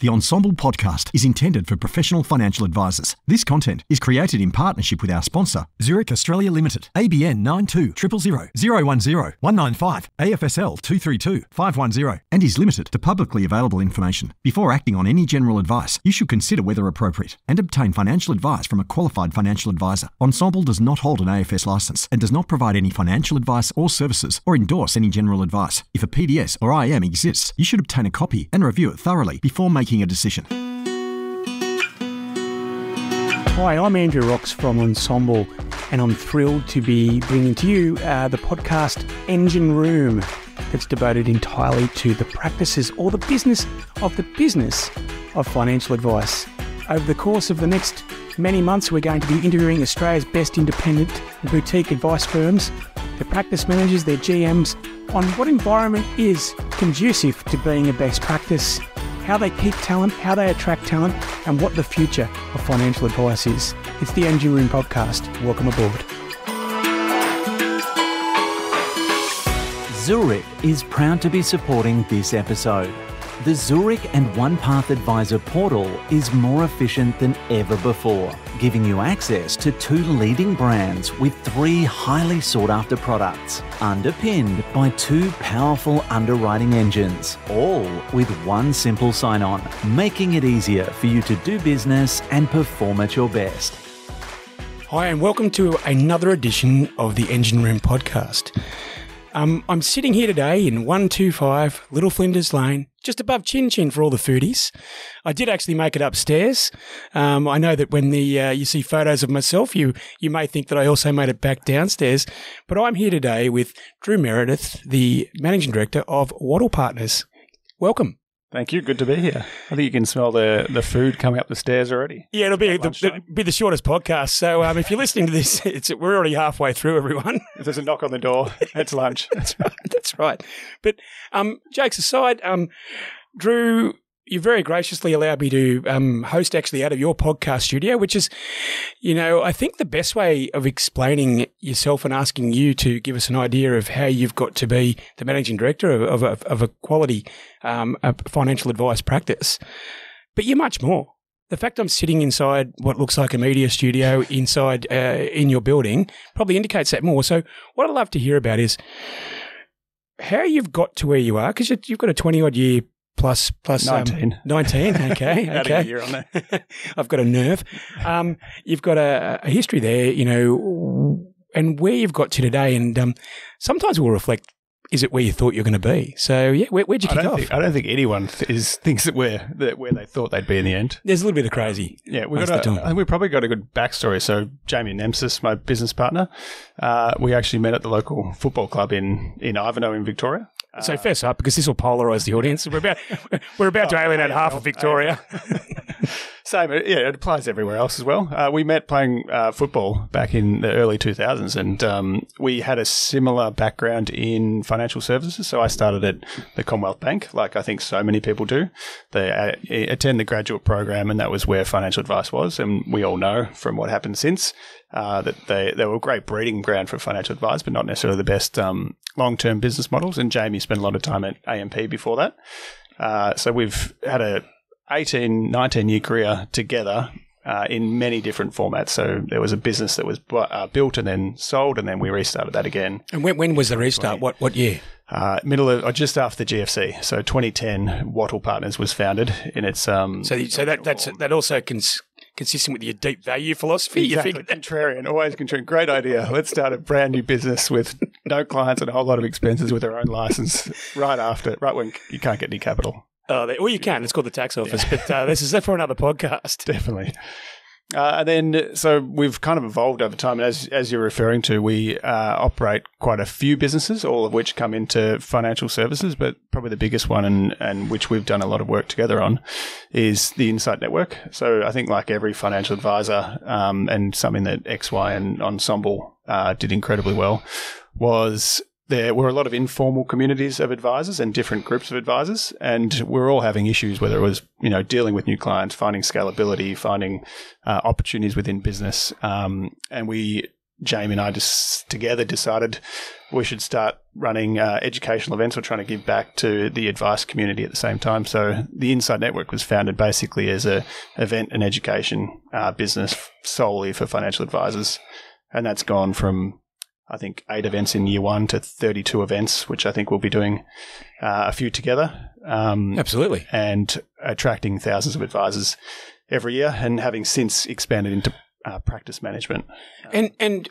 The Ensombl podcast is intended for professional financial advisors. This content is created in partnership with our sponsor, Zurich Australia Limited, ABN 92 000 010 195 AFSL 232 510, and is limited to publicly available information. Before acting on any general advice, you should consider whether appropriate and obtain financial advice from a qualified financial advisor. Ensombl does not hold an AFS license and does not provide any financial advice or services or endorse any general advice. If a PDS or IM exists, you should obtain a copy and review it thoroughly before making a decision. Hi, I'm Andrew Rocks from Ensombl, and I'm thrilled to be bringing to you uh, the podcast Engine Room that's devoted entirely to the practices or the business of the business of financial advice. Over the course of the next many months, we're going to be interviewing Australia's best independent boutique advice firms, their practice managers, their GMs, on what environment is conducive to being a best practice how they keep talent, how they attract talent, and what the future of financial advice is. It's the Engine Room podcast. Welcome aboard. Zurich is proud to be supporting this episode. The Zurich and OnePath Advisor portal is more efficient than ever before, giving you access to two leading brands with three highly sought after products, underpinned by two powerful underwriting engines, all with one simple sign on, making it easier for you to do business and perform at your best. Hi, and welcome to another edition of the Engine Room podcast. Um, I'm sitting here today in 125 Little Flinders Lane, just above Chin Chin for all the foodies. I did actually make it upstairs. Um, I know that when the uh, you see photos of myself, you you may think that I also made it back downstairs. But I'm here today with Drew Meredith, the managing director of Wattle Partners. Welcome. Thank you. Good to be here. I think you can smell the, the food coming up the stairs already. Yeah, it'll be the, it'll be the shortest podcast. So um, if you're listening to this, it's we're already halfway through. Everyone, if there's a knock on the door, it's lunch. that's right. That's right. But um, jokes aside, um, Drew, you very graciously allowed me to um, host actually out of your podcast studio, which is, you know, I think the best way of explaining yourself and asking you to give us an idea of how you've got to be the managing director of, of, a, of a quality um, financial advice practice. But you're much more. The fact I'm sitting inside what looks like a media studio inside uh, in your building probably indicates that more. So, what I'd love to hear about is how you've got to where you are because you've got a 20 odd year plus plus 19. Um, 19 okay okay year on there. i've got a nerve um, you've got a, a, history there you know and where you've got to today and um, sometimes we'll reflect is it where you thought you were going to be? So yeah, where, would you kick I off? Think, I don't think anyone th- is thinks that we're that where they thought they'd be in the end. There's a little bit of crazy. Yeah, we've got. A, I think we probably got a good backstory. So Jamie Nemtsas, my business partner, uh, we actually met at the local football club in in Ivanhoe in Victoria. So fess up because this will polarise the audience. We're about we're about to oh, alienate half of Victoria. Same, yeah, it applies everywhere else as well. Uh, we met playing uh, football back in the early 2000s, and um, we had a similar background in financial services. So I started at the Commonwealth Bank, like I think so many people do. They uh, attend the graduate program, and that was where financial advice was. And we all know from what happened since uh, that they, they were a great breeding ground for financial advice, but not necessarily the best um, long term business models. And Jamie spent a lot of time at AMP before that. Uh, so we've had a 18, 19 year career together uh, in many different formats. So there was a business that was uh, built and then sold, and then we restarted that again. And when, when was the restart? What what year? Uh, middle of or just after the GFC. So 2010, Wattle Partners was founded in its. Um, so so that that's that also cons- consistent with your deep value philosophy. Exactly. You contrarian, always contrarian. Great idea. Let's start a brand new business with no clients and a whole lot of expenses with our own license right after, right when you can't get any capital. Oh, they, well, you can. It's called the tax office, yeah. but uh, this is for another podcast. Definitely. Uh, and then, so we've kind of evolved over time. And as, as you're referring to, we uh, operate quite a few businesses, all of which come into financial services. But probably the biggest one, and, and which we've done a lot of work together on, is the Inside Network. So I think, like every financial advisor, um, and something that XY and Ensombl uh, did incredibly well, was there were a lot of informal communities of advisors and different groups of advisors, and we're all having issues, whether it was you know dealing with new clients, finding scalability, finding uh, opportunities within business, um, and we Jamie and I just together decided we should start running uh, educational events. We're trying to give back to the advice community at the same time. So the Inside Network was founded basically as a event and education uh, business solely for financial advisors, and that's gone from I think eight events in year one to 32 events, which I think we'll be doing uh, a few together. Um, Absolutely. and attracting thousands of advisors every year, and having since expanded into uh, practice management. And and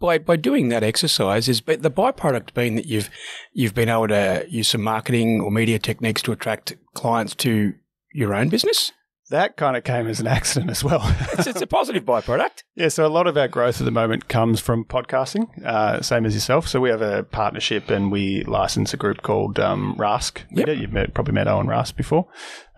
by by doing that exercise is but the byproduct being that you've you've been able to use some marketing or media techniques to attract clients to your own business. That kind of came as an accident as well. It's, it's a positive byproduct. yeah, so a lot of our growth at the moment comes from podcasting, uh, same as yourself. So we have a partnership and we license a group called um, Rask. Yep. You've met, probably met Owen Rask before.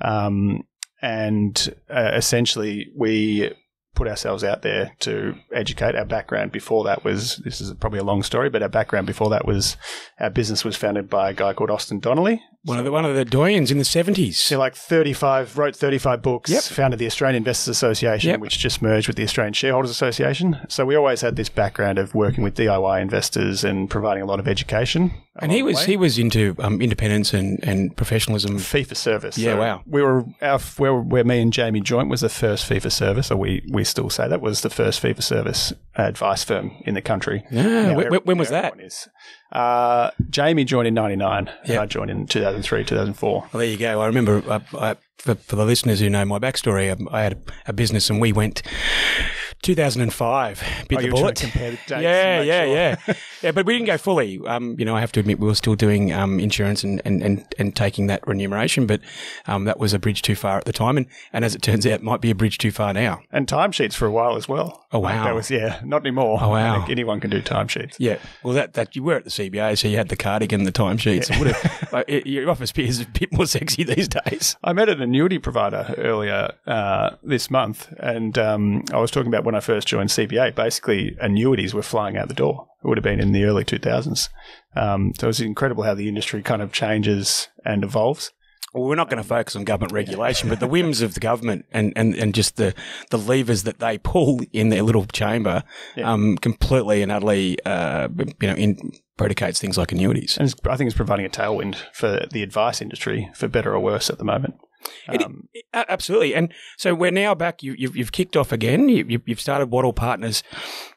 Um, and uh, essentially, we put ourselves out there to educate. Our background before that was this is probably a long story, but our background before that was our business was founded by a guy called Austin Donnelly. One of the one of the doyens in the seventies. So like 35, wrote 35 books, Yep. founded the Australian Investors Association, Yep. which just merged with the Australian Shareholders Association. So we always had this background of working with DIY investors and providing a lot of education. And he was he was into um, independence and, and professionalism. fee for service. Yeah, wow. We were our where, where me and Jamie joint was the first fee for service, or we we still say that was the first fee for service advice firm in the country. Yeah, Now when, when was that? is. Uh, Jamie joined in '99. Yeah. I joined in 2003, 2004. Well, there you go. I remember uh, I, for, for the listeners who know my backstory, um, I had a business and we went 2005. Bit Oh, the bullet. to compare the dates and yeah, yeah, sure. yeah, yeah. But we didn't go fully. Um, you know, I have to admit we were still doing um, insurance and, and, and, and taking that remuneration, but um, that was a bridge too far at the time, and, and as it turns out, might be a bridge too far now. and timesheets for a while as well. Oh, wow. that was yeah, not anymore. Oh, wow. I think anyone can do timesheets. Yeah, well, that, that you were at the CBA, so you had the cardigan, and the timesheets. Would have like, your office is a bit more sexy these days. I met an annuity provider earlier uh, this month, and um, I was talking about when I first joined CBA. Basically, annuities were flying out the door. It would have been in the early 2000s. Um, so it's incredible how the industry kind of changes and evolves. Well, we're not going to focus on government regulation, but the whims of the government and, and, and just the, the levers that they pull in their little chamber um, completely and utterly, uh, you know, in, predicates things like annuities. And it's, I think it's providing a tailwind for the advice industry, for better or worse, at the moment. It- Um, A- Absolutely. And so we're now back. You, you've, you've kicked off again. You, you've started Wattle Partners.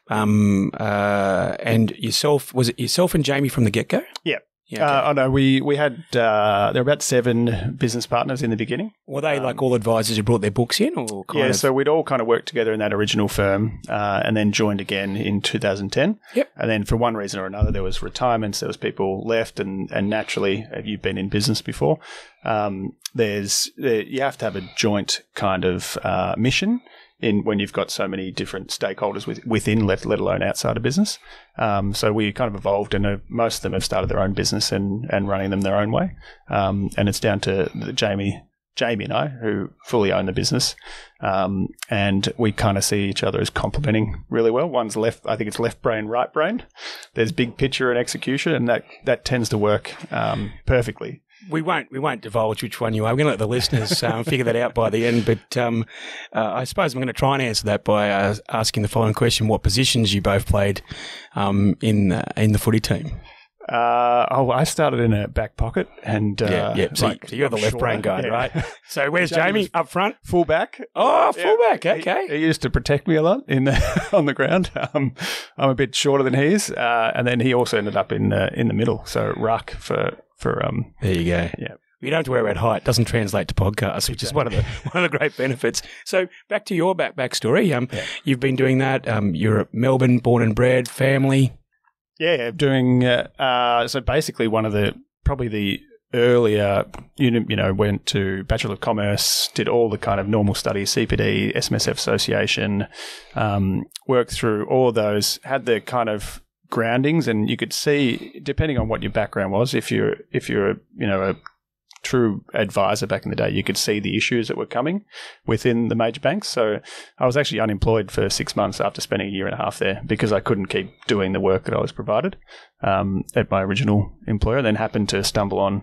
Um, uh, and yourself, was it yourself and Jamie from the get go? yeah. Yeah. Uh, oh no, we we had uh, there were about seven business partners in the beginning. Were they like all advisors who brought their books in or kind yeah, of? so we'd all kind of worked together in that original firm, uh, and then joined again in 2010. Yep. And then for one reason or another, there was retirements, there was people left, and and naturally, if you've been in business before, um, there's there, you have to have a joint kind of uh, mission. In when you've got so many different stakeholders with, within, let, alone outside of business, um, so we kind of evolved, and uh, most of them have started their own business and, and running them their own way. Um, and it's down to Jamie, Jamie and I, who fully own the business, um, and we kind of see each other as complementing really well. One's left, I think it's left brain, right brain. There's big picture and execution, and that that tends to work um, perfectly. We won't we won't divulge which one you are. We're going to let the listeners um, figure that out by the end. But um, uh, I suppose I'm going to try and answer that by uh, asking the following question: What positions you both played um, in uh, in the footy team? Uh, oh, I started in a back pocket, and uh, yeah, yeah. So, like, so you're the I'm left shorter. brain guy, Yeah. right? So where's Jamie Jamie up front? Fullback. Oh, Yeah. fullback. He- Okay. He, used to protect me a lot in the, on the ground. Um, I'm a bit shorter than he is, uh, and then he also ended up in uh, in the middle, so ruck for for um, There you go. Yeah. You don't have to worry about height. It doesn't translate to podcasts, which is one of the one of the great benefits. So back to your back backstory. Um, you've been doing that. Um, you're a Melbourne born and bred family. Yeah, yeah, doing uh, uh, so basically one of the probably the earlier you know, you know went to Bachelor of Commerce, did all the kind of normal studies, CPD, SMSF Association, um, worked through all those, had the kind of groundings, and you could see depending on what your background was, if you're if you're you know a true advisor back in the day, you could see the issues that were coming within the major banks. So I was actually unemployed for six months after spending a year and a half there because I couldn't keep doing the work that I was provided um, at my original employer. Then happened to stumble on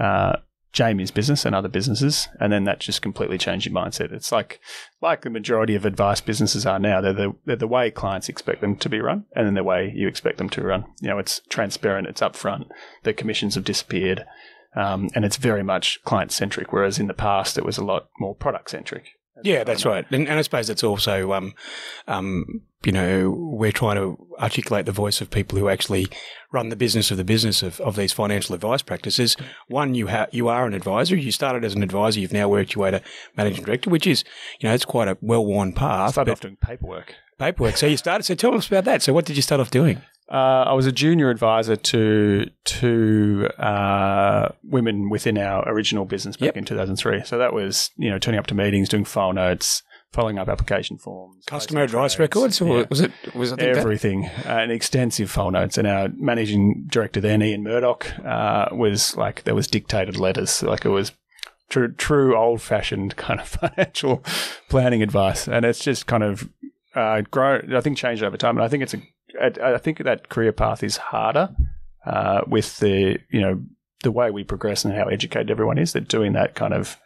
uh, Jamie's business and other businesses, and then that just completely changed your mindset. It's like like the majority of advice businesses are now. They're the they're the way clients expect them to be run, and then the way you expect them to run. You know, it's transparent, it's upfront. The commissions have disappeared, um, and it's very much client centric. Whereas in the past, it was a lot more product centric. Yeah, that's right. And, and I suppose that's also, um, um, you know, we're trying to articulate the voice of people who actually run the business of the business of, of these financial advice practices. One, you ha- you are an advisor. You started as an advisor. You've now worked your way to managing director, which is, you know, it's quite a well worn path. Started off doing paperwork. paperwork. So you started. So tell us about that. So what did you start off doing? Uh, I was a junior advisor to two uh, women within our original business back Yep. in 2003. So that was, you know, turning up to meetings, doing file notes, following up application forms, Customer closing advice trades. records, or Yeah. was it? Was I think that- Everything, uh, and extensive file notes. And our managing director then, Ian Murdoch, uh, was like there was dictated letters, like it was true, true old fashioned kind of financial planning advice. And it's just kind of uh, grown. I think changed over time, and I think it's a. I I think that career path is harder uh, with the you know the way we progress and how educated everyone is. That doing that kind of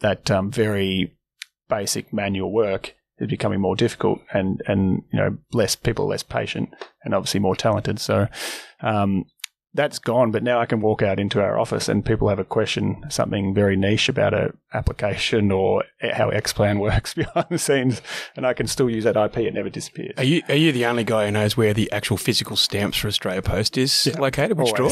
that um, very basic manual work is becoming more difficult, and and you know less people less patient, and obviously more talented. So. Um, that's gone, but now I can walk out into our office and people have a question, something very niche about a application or how Xplan works behind the scenes, and I can still use that IP. It never disappears. Are you are you the only guy who knows where the actual physical stamps for Australia Post is located? Which drawer?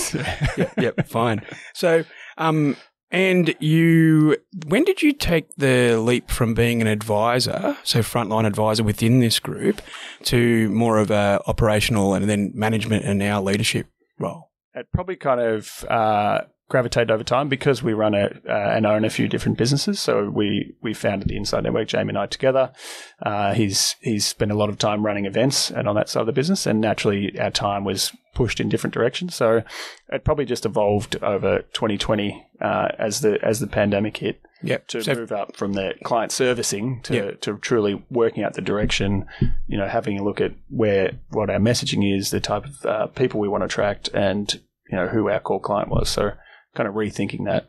Yep, yep, fine. So, um, and you, when did you take the leap from being an advisor, so frontline advisor within this group, to more of a operational and then management and now leadership role? It probably kind of uh, gravitated over time because we run a uh, and own a few different businesses. So we we founded the Inside Network, Jamie and I together. Uh, he's he's spent a lot of time running events and on that side of the business, and naturally our time was pushed in different directions. So it probably just evolved over 2020 uh, as the as the pandemic hit Yep. to So, move up from the client servicing to, Yeah. to truly working out the direction, you know, having a look at where what our messaging is, the type of uh, people we want to attract, and you know who our core client was. So, kind of rethinking that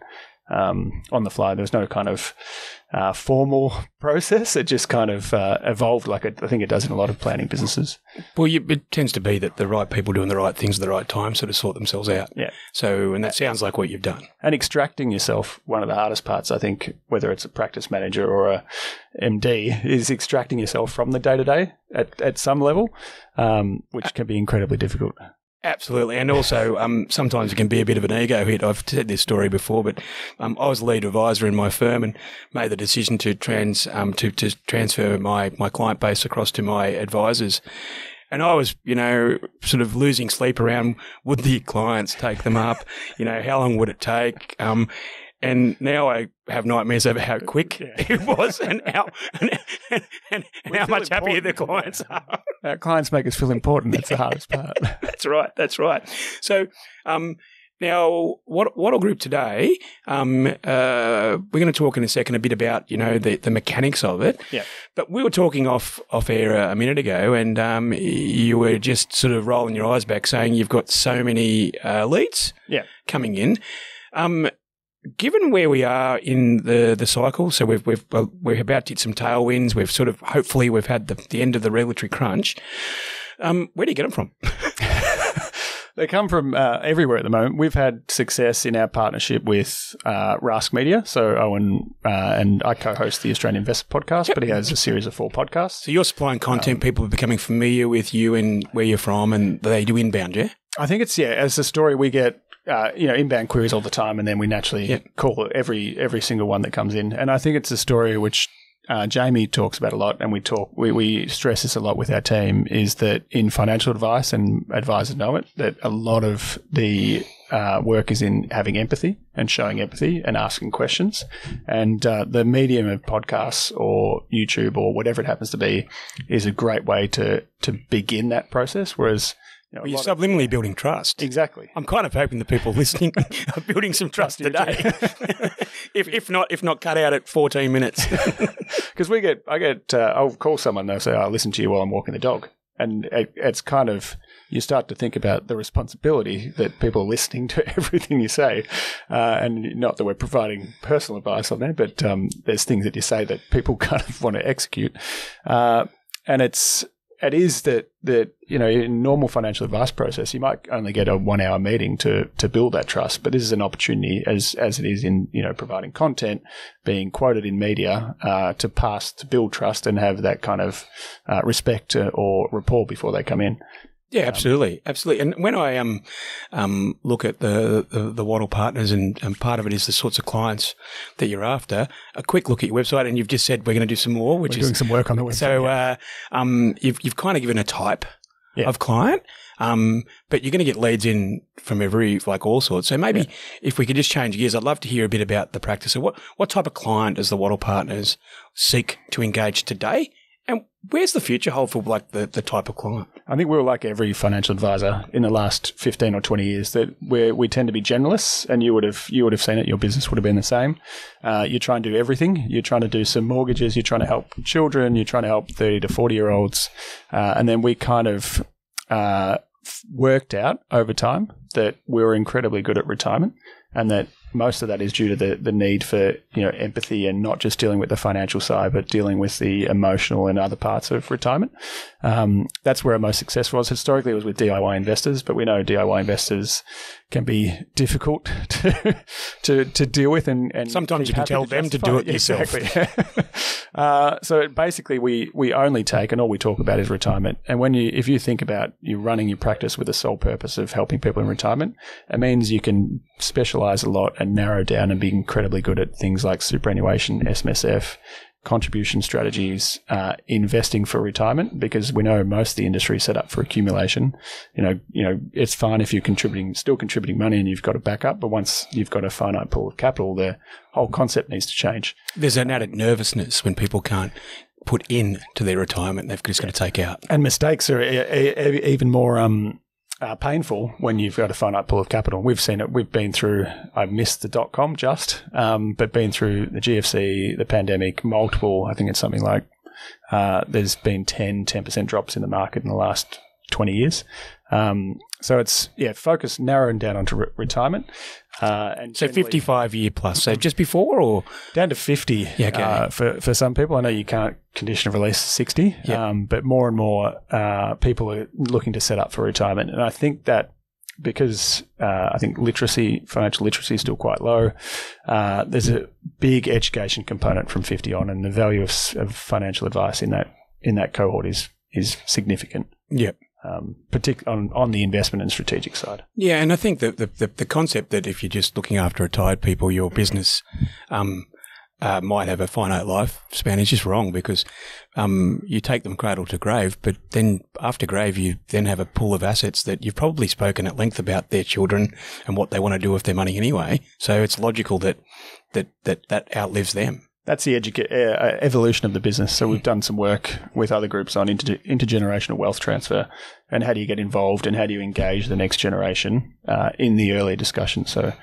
um, on the fly. There was no kind of uh, formal process. It just kind of uh, evolved, like it, I think it does in a lot of planning businesses. well, you, it tends to be that the right people doing the right things at the right time sort of sort themselves out. Yeah. So, and that sounds like what you've done. and extracting yourself one of the hardest parts i think whether it's a practice manager or a md is extracting yourself from the day-to-day at, at some level um, which can be incredibly difficult Absolutely, and also um, sometimes it can be a bit of an ego hit. I've said this story before, but um, I was a lead advisor in my firm and made the decision to trans um, to, to transfer my my client base across to my advisors. And I was, you know, sort of losing sleep around would the clients take them up? You know, how long would it take? Um, and now I have nightmares over how quick it was and how and, and, and, and how much happier the clients are. our clients make us feel important that's the hardest part That's right. That's right. So, um, now, what Wattle Group today, um, uh, we're going to talk in a second a bit about you know the, the mechanics of it. Yeah. But we were talking off off air a minute ago, and um, you were just sort of rolling your eyes back, saying you've got so many uh, leads Yeah. coming in. Um, given where we are in the, the cycle, so we've we've we're about to hit some tailwinds. We've sort of hopefully we've had the, the end of the regulatory crunch. Um, where do you get them from? They come from uh, everywhere at the moment. We've had success in our partnership with uh, Rask Media. So Owen uh, and I co-host the Australian Investor podcast, but he has a series of four podcasts. So you're supplying content, people are becoming familiar with you and where you're from, and they do inbound, yeah? I think it's yeah. As a story, we get uh, you know inbound queries all the time, and then we naturally Yep. call every every single one that comes in. And I think it's a story which uh, Jamie talks about a lot, and we talk we, we stress this a lot with our team is that in financial advice, and advisors know it, that a lot of the uh, work is in having empathy and showing empathy and asking questions. And uh, the medium of podcasts or YouTube or whatever it happens to be is a great way to to begin that process. Whereas you know, Well, you're lot of- subliminally building trust. exactly. I'm kind of hoping the people listening are building some trust today. if, if not, if not cut out at 14 minutes. Because we get, I get, uh, I'll call someone. They'll say, "I listen to you while I'm walking the dog," and it, it's kind of you start to think about the responsibility that people are listening to everything you say, uh, and not that we're providing personal advice on that, but um, there's things that you say that people kind of want to execute, uh, and it's it is that that you know in normal financial advice process you might only get a one hour meeting to to build that trust but this is an opportunity as as it is in you know providing content being quoted in media uh, to pass to build trust and have that kind of uh, respect uh, or rapport before they come in yeah, absolutely, absolutely. And when I um, um, look at the, the, the Wattle partners, and, and, part of it is the sorts of clients that you're after. A quick look at your website, and you've just said we're going to do some more, which we're is doing some work on the website. So, uh, um, you've you've kind of given a type yeah. of client, um, but you're going to get leads in from every like all sorts. So maybe yeah. if we could just change gears, I'd love to hear a bit about the practice. So, what what type of client does the Wattle partners seek to engage today? And where's the future hold for like the, the type of client? I think we are like every financial advisor in the last fifteen or twenty years that we we tend to be generalists, and you would have you would have seen it. Your business would have been the same. Uh, you try and do everything. You're trying to do some mortgages. You're trying to help children. You're trying to help thirty to forty year olds, uh, and then we kind of uh, worked out over time that we were incredibly good at retirement, and that most of that is due to the, the need for you know empathy and not just dealing with the financial side, but dealing with the emotional and other parts of retirement. Um, that's where our most success was. Historically, it was with DIY investors, but we know DIY investors can be difficult to to, to deal with, and, and sometimes you can tell them to do it yourself. Exactly. uh, so basically, we we only take and all we talk about is retirement. And when you if you think about you running your practice with the sole purpose of helping people in retirement, it means you can specialize a lot and narrow down and be incredibly good at things like superannuation, SMSF, contribution strategies, uh, investing for retirement, because we know most of the industry is set up for accumulation. You know, you know, it's fine if you're contributing, still contributing money and you've got a backup, but once you've got a finite pool of capital, the whole concept needs to change. There's an added nervousness when people can't put in to their retirement; they've just got to take out. And mistakes are even more um, uh, painful when you've got a finite pool of capital. We've seen it. We've been through. I missed the dot com just, um, but been through the GFC, the pandemic, multiple. I think it's something like uh, there's been 10 percent drops in the market in the last 20 years. Um, so it's yeah, focus narrowing down onto re- retirement. Uh, and so 55 year plus. So just before or down to 50 yeah, okay. uh, for for some people. I know you can't condition release 60, yeah. um, but more and more uh, people are looking to set up for retirement, and I think that. Because uh, I think literacy, financial literacy, is still quite low. Uh, there's a big education component from 50 on, and the value of, of financial advice in that in that cohort is is significant. Yep um, particularly on, on the investment and strategic side. Yeah, and I think that the, the, the, concept that if you're just looking after retired people, your business um, uh, might have a finite lifespan is just wrong because um, you take them cradle to grave, but then after grave, you then have a pool of assets that you've probably spoken at length about their children and what they want to do with their money anyway. So it's logical that that that, that outlives them that's the educa- uh, evolution of the business. So we've done some work with other groups on inter- intergenerational wealth transfer and how do you get involved and how do you engage the next generation uh, in the early discussion. So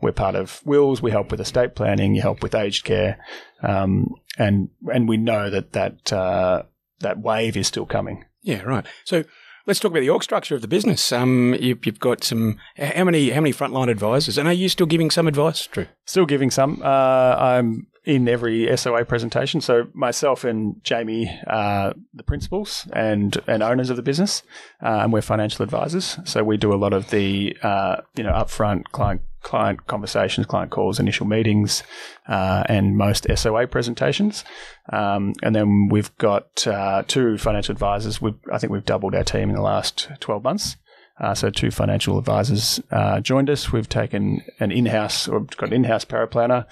we're part of wills. We help with estate planning. You help with aged care, um, and and we know that that uh, that wave is still coming. Yeah, right. So Let's talk about the org structure of the business. Um, you, have got some. How many? How many frontline advisors? And are you still giving some advice? True. Still giving some. Uh, I'm in every SOA presentation. So myself and Jamie are the principals and, and owners of the business, uh, and we're financial advisors. So we do a lot of the uh, you know upfront client client conversations, client calls, initial meetings, uh, and most SOA presentations. Um, and then we've got uh, two financial advisors. We've, I think we've doubled our team in the last twelve months. Uh, so two financial advisors uh, joined us. We've taken an in-house or got an in-house paraplanner.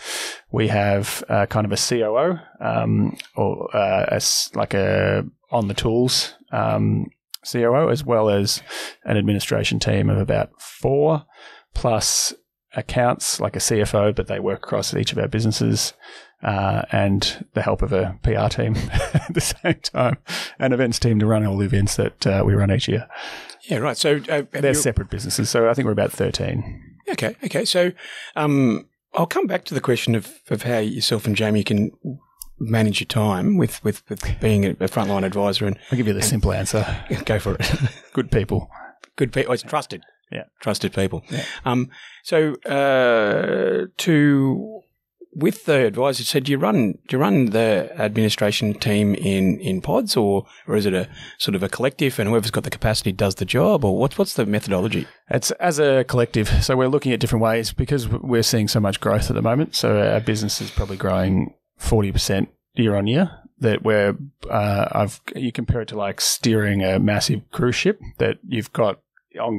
We have uh, kind of a COO um, or uh, a, like a on the tools um, COO, as well as an administration team of about four, plus accounts like a CFO, but they work across each of our businesses. Uh, and the help of a PR team at the same time, an events team to run all the events that uh, we run each year. Yeah, right. So uh, they're separate businesses. So I think we're about 13. Okay. Okay. So um, I'll come back to the question of, of how yourself and Jamie can manage your time with, with, with being a, a frontline advisor and I'll give you the simple answer. go for it. Good people. Good people. It's trusted. Yeah. Trusted people. Um, so, uh, to, with the advisor, so do you run, do you run the administration team in, in pods or, or is it a sort of a collective and whoever's got the capacity does the job or what's, what's the methodology? It's as a collective. So we're looking at different ways because we're seeing so much growth at the moment. So our business is probably growing 40% year on year. That we're, uh, I've, you compare it to like steering a massive cruise ship that you've got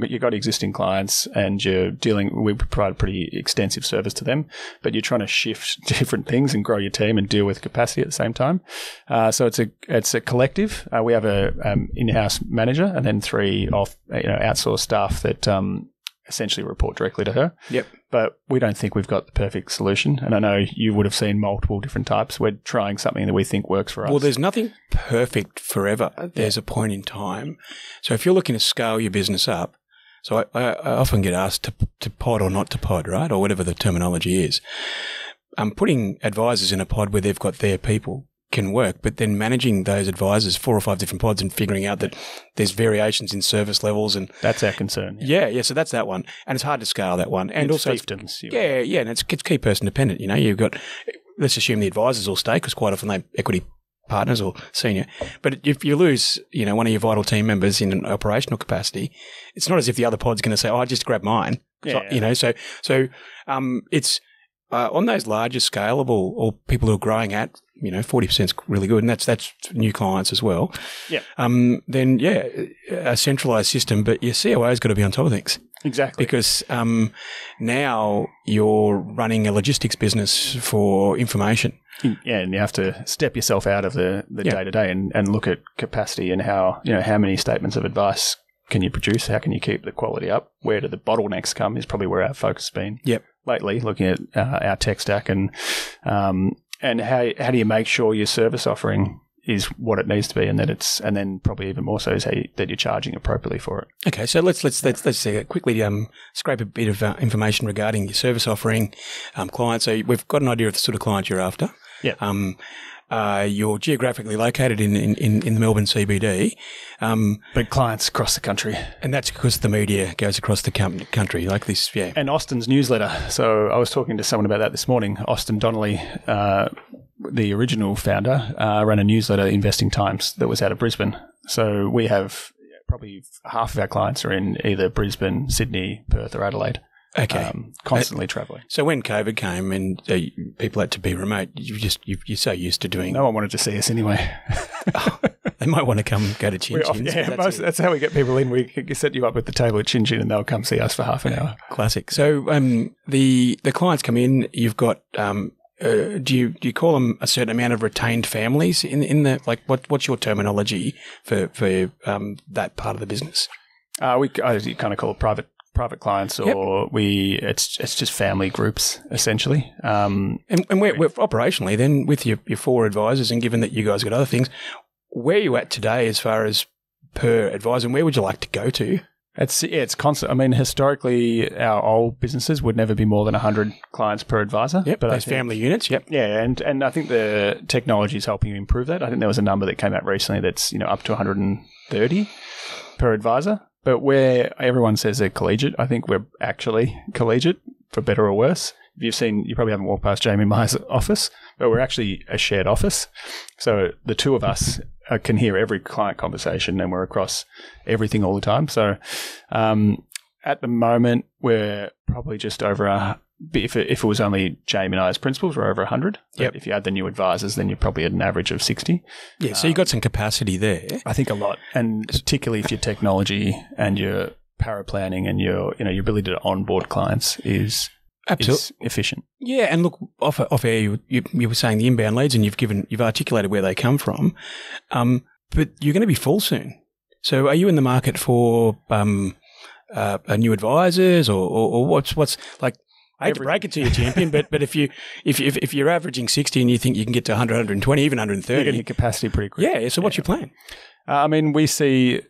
you've got existing clients and you're dealing, we provide pretty extensive service to them, but you're trying to shift different things and grow your team and deal with capacity at the same time. Uh, so it's a, it's a collective. Uh, we have a um, in-house manager and then three off, you know, outsourced staff that, um, essentially report directly to her. Yep. But we don't think we've got the perfect solution. And I know you would have seen multiple different types. We're trying something that we think works for us. Well, there's nothing perfect forever. Uh, there's a point in time. So if you're looking to scale your business up, so I, I, I often get asked to, to pod or not to pod, right? Or whatever the terminology is. I'm putting advisors in a pod where they've got their people can work, but then managing those advisors, four or five different pods and figuring out that there's variations in service levels and That's our concern. yeah, yeah. So that's that one, and it's hard to scale that one, and It's also fiefdoms, yeah, yeah, and it's, it's key person dependent. You know, you've got let's assume the advisors all stay because quite often they equity partners or senior. But if you lose, you know, one of your vital team members in an operational capacity, it's not as if the other pod's going to say, "Oh, I just grab mine." So, Yeah. you know, so so um, it's uh, on those larger scalable or people who are growing at you know forty percent is really good, and that's that's new clients as well. Yeah. Um, then yeah, a centralized system, but your COO's got to be on top of things Exactly. because um, now you're running a logistics business for information. yeah, and you have to step yourself out of the the day to day and and look at capacity and how you know how many statements of advice can you produce? How can you keep the quality up? Where do the bottlenecks come? Is probably where our focus has been. Yep. Lately, looking at uh, our tech stack and um, and how how do you make sure your service offering is what it needs to be, and that it's and then probably even more so is how you, that you're charging appropriately for it. Okay, so let's let's let's let's uh, quickly um, scrape a bit of uh, information regarding your service offering, um, clients. So we've got an idea of the sort of client you're after. Yeah. Um, uh, you're geographically located in, in, in in the Melbourne CBD, um, But clients across the country. and that's because the media goes across the com- country like this. Yeah. and Austin's newsletter. So I was talking to someone about that this morning. Austin Donnelly, uh, the original founder, uh, ran a newsletter, Investing Times, that was out of Brisbane. So we have probably half of our clients are in either Brisbane, Sydney, Perth, or Adelaide. Okay. Um, constantly travelling. so when COVID came and uh, people had to be remote, you just you, you're so used to doing. No one wanted to see us anyway. They might want to come go to Chin Chins. yeah, but most, that's how we get people in. We set you up with the table at Chin Chin and they'll come see us for half an hour. Classic. So um, the the clients come in. You've got um, uh, do you do you call them a certain amount of retained families in in the like what what's your terminology for for um, that part of the business? Uh, we uh, kind of call it private private clients, or we it's it's just family groups essentially. Um, And, and we're, we're operationally then with your your four advisors, and given that you guys got other things, where are you at today as far as per advisor, and where would you like to go to? It's yeah, it's constant. I mean, historically, our old businesses would never be more than hundred clients per advisor. Yep, but those think- family units. Yep. Yeah, and and I think the technology is helping improve that. I think there was a number that came out recently that's you know up to 130 per advisor. But where everyone says they're collegiate, I think we're actually collegiate for better or worse. If you've seen, you probably haven't walked past Jamie Myers' office, but we're actually a shared office. So the two of us uh, can hear every client conversation, and we're across everything all the time. So um, at the moment, we're probably just over a. If it, if it was only Jamie and I as principals, we're over 100. Yep. If you add the new advisors, then you're probably at an average of 60. Yeah. So you've got some capacity there. I think a lot, and particularly if your technology and your paraplanning and your you know your ability to onboard clients is Absolutely. efficient. Yeah, and look, off off air, you, you, you were saying the inbound leads, and you've given you've articulated where they come from, um, but you're going to be full soon. So, are you in the market for um, uh, new advisors, or, or, or what's what's like? I hate to break it to you, champion, but but if you if, if if you're averaging sixty and you think you can get to 100, 120, even You're going to 130, hit capacity pretty quick. yeah. So, what's your plan? Uh, I mean, we see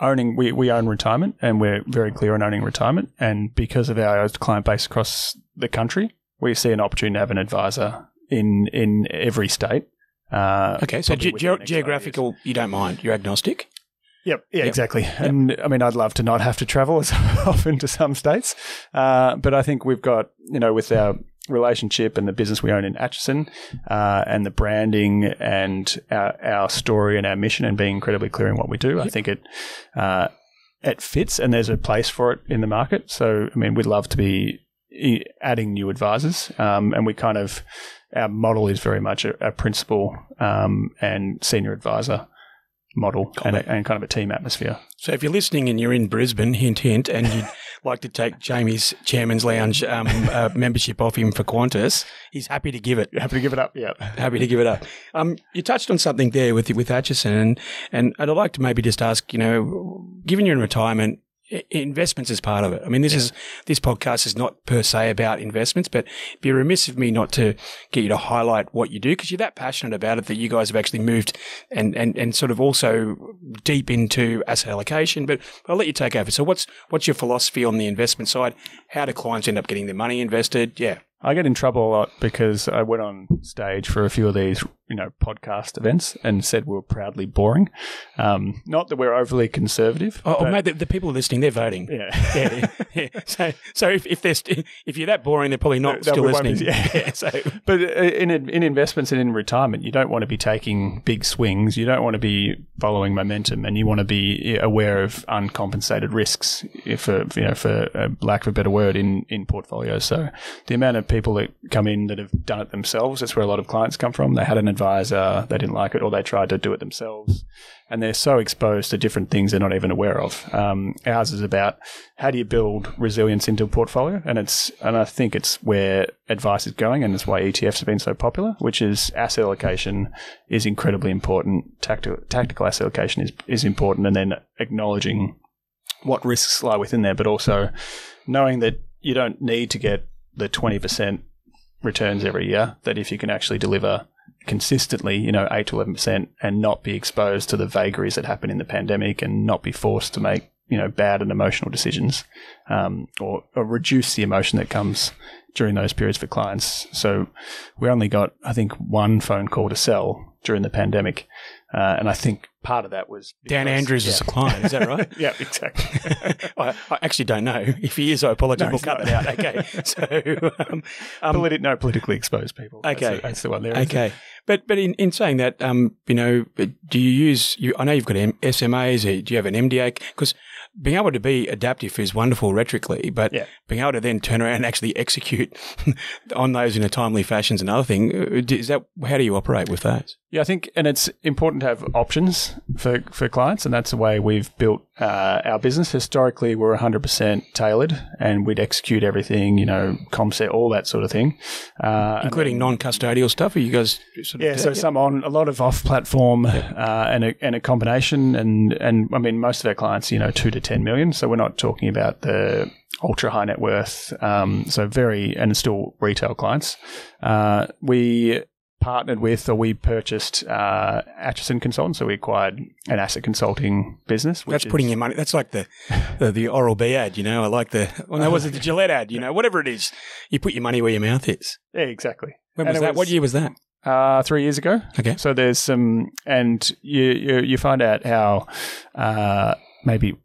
owning, we, we own retirement and we're very clear on owning retirement. And because of our client base across the country, we see an opportunity to have an advisor in, in every state Uh, Okay, so ge- ge- next five years. geographical, you don't mind. You're agnostic. Yep, yeah, Yep. exactly. And I mean, I'd love to not have to travel as often to some states, uh, but I think we've got you know with our relationship and the business we own in Atchison, uh, and the branding and our, our story and our mission and being incredibly clear in what we do. I think it uh, it fits, and there's a place for it in the market. So I mean, we'd love to be adding new advisors, um, and we kind of our model is very much a, a principal um, and senior advisor model and, a, and kind of a team atmosphere. So if you're listening and you're in Brisbane, hint, hint, and you'd like to take Jamie's Chairman's Lounge um, uh, membership off him for Qantas, he's happy to give it. Happy to give it up. Yeah. Happy to give it up. Um, you touched on something there with with Atchison, and, and I'd like to maybe just ask, you know, given you're in retirement, investments is part of it. I mean, this is this podcast is not per se about investments, but be remiss of me not to get you to highlight what you do because you're that passionate about it that you guys have actually moved and and, and sort of also deep into asset allocation. But I'll let you take over. So, what's what's your philosophy on the investment side? How do clients end up getting their money invested? Yeah, I get in trouble a lot because I went on stage for a few of these, you know, podcast events and said we were proudly boring. Um, not that we're overly conservative. Oh, oh mate, the, the people listening, they're voting. yeah. yeah, yeah. So, so if, if they're st- if you're that boring, they're probably not They'll still be listening. these- yeah. so, But uh, in in investments and in retirement, you don't want to be taking big swings. You don't want to be following momentum, and you want to be aware of uncompensated risks, if for you know, for uh, lack of a better word, in in portfolios. So the amount of people that come in that have done it themselves, that's where a lot of clients come from. They had an advisor, they didn't like it, or they tried to do it themselves. And they're so exposed to different things they're not even aware of. Um, ours is about how do you build resilience into a portfolio, and it's and I think it's where advice is going, and it's why ETFs have been so popular. Which is asset allocation is incredibly important. Tactical tactical asset allocation is is important, and then acknowledging what risks lie within there, but also knowing that you don't need to get the twenty percent returns every year. That if you can actually deliver consistently, you know, eight to eleven percent, and not be exposed to the vagaries that happen in the pandemic, and not be forced to make you know bad and emotional decisions, um, or, or reduce the emotion that comes during those periods for clients. So we only got, I think, one phone call to sell during the pandemic, uh, and I think part of that was Dan because- Andrews is a client, is that right? yeah, exactly. I, I actually don't know. If he is, I apologise. No, we'll cut that out. Okay. So, um, um, Politi- no politically exposed people. That's Okay. the, that's the one there. okay. But but in, in saying that, um, you know, do you use? You, I know you've got M- SMAs. uh, Do you have an MDA? Because being able to be adaptive is wonderful rhetorically, but Yeah. being able to then turn around and actually execute on those in a timely fashion is another thing. Uh, Is that how do you operate with those? Yeah, I think, and it's important to have options for, for clients, and that's the way we've built uh, our business. Historically, we're 100% tailored, and we'd execute everything, you know, CommSec, all that sort of thing. Uh, including non-custodial stuff? Are you guys sort of yeah, so some on a lot of off-platform uh, and a and a combination, and and I mean most of our clients, you know, two to ten million. So we're not talking about the ultra high net worth. Um, so very and still retail clients. Uh, we partnered with or we purchased uh, Atchison Consultants. So we acquired an asset consulting business. Which That's is- putting your money. That's like the, the the Oral B ad, you know. I like the. Well, no, was it the Gillette ad? You know, whatever it is, you put your money where your mouth is. yeah, exactly. When was it that? what year was that? Uh, three years ago. Okay. So there's some, and you you, you find out how uh, maybe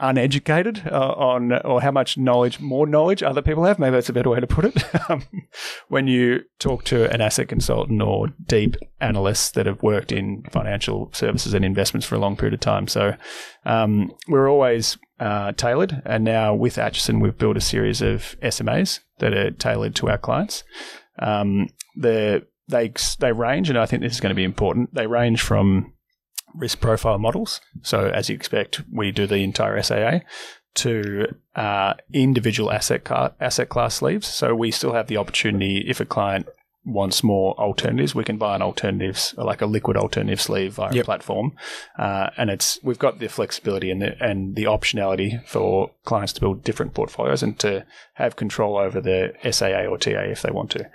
uneducated uh, on or how much knowledge, more knowledge other people have. Maybe that's a better way to put it. um, when you talk to an asset consultant or deep analysts that have worked in financial services and investments for a long period of time. So um, we're always uh, tailored, and now with Atchison, we've built a series of SMAs that are tailored to our clients. Um, the they they range, and I think this is going to be important. They range from risk profile models. So, as you expect, we do the entire SAA to uh, individual asset car, asset class sleeves. So, we still have the opportunity if a client wants more alternatives, we can buy an alternatives like a liquid alternative sleeve via Yep. a platform, uh, and it's we've got the flexibility and the and the optionality for clients to build different portfolios and to have control over the SAA or TA if they want to.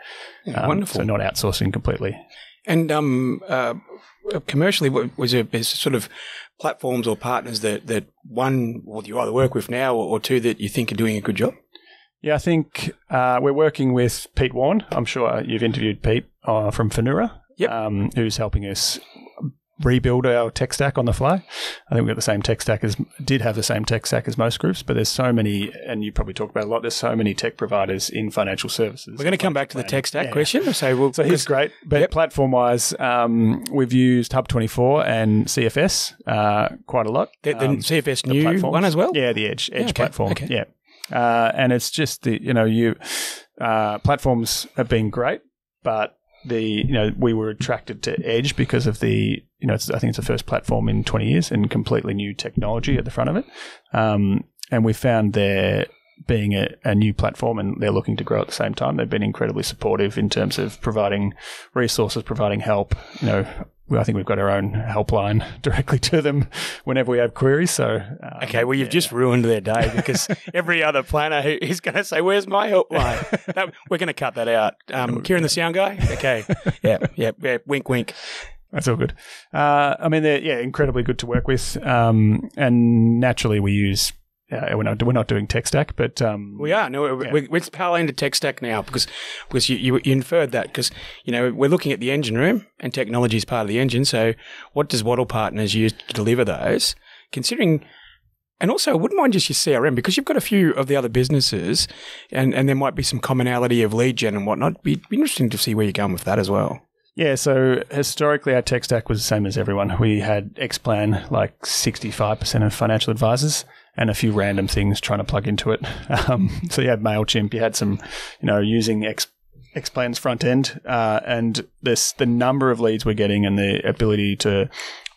Um, wonderful. So not outsourcing completely. And um, uh, commercially, was there sort of platforms or partners that that one, well, you either work with now, or, or two that you think are doing a good job? Yeah, I think uh, we're working with Pete Warren. I'm sure you've interviewed Pete uh, from Finura. Yep. um, who's helping us rebuild our tech stack on the fly. I think we've got the same tech stack as did have the same tech stack as most groups, but there's so many, and you probably talk about a lot. There's so many tech providers in financial services. We're going to come back to the tech stack Yeah. question. So we'll. So he's great. But Yep. platform wise, um, we've used Hub24 and CFS uh, quite a lot. the, the Um, CFS new platforms. one as well. Yeah, the Edge Edge okay, platform. okay. Yeah, uh, and it's just the you know you uh, platforms have been great, but the you know we were attracted to Edge because of the you know it's, I think it's the first platform in twenty years and completely new technology at the front of it, um, and we found there being a, a new platform and they're looking to grow at the same time. They've been incredibly supportive in terms of providing resources, providing help. You know, I think we've got our own helpline directly to them whenever we have queries. So, um, Okay, well, you've yeah. just ruined their day because every other planner who is going to say, "Where's my helpline?" that, we're going to cut that out. Um, Kieran, the sound guy. Okay, yeah, yeah, yeah. Wink, wink. That's all good. Uh, I mean, they're yeah, incredibly good to work with. Um, and naturally, we use. Uh, we're not we're not doing tech stack, but um, We are. No, we're, we're, we're parlaying to tech stack now because because you, you, you inferred that because you know we're looking at the engine room and technology is part of the engine. So what does Wattle Partners use to deliver those? Considering. And also, I wouldn't mind just your CRM because you've got a few of the other businesses, and, and there might be some commonality of lead gen and whatnot. Be, be interesting to see where you're going with that as well. Yeah, so historically our tech stack was the same as everyone. We had Xplan, like 65% of financial advisors, and a few random things trying to plug into it. Um, so you had MailChimp, you had some, you know, using X, Xplan's front end, uh, and this the number of leads we're getting and the ability to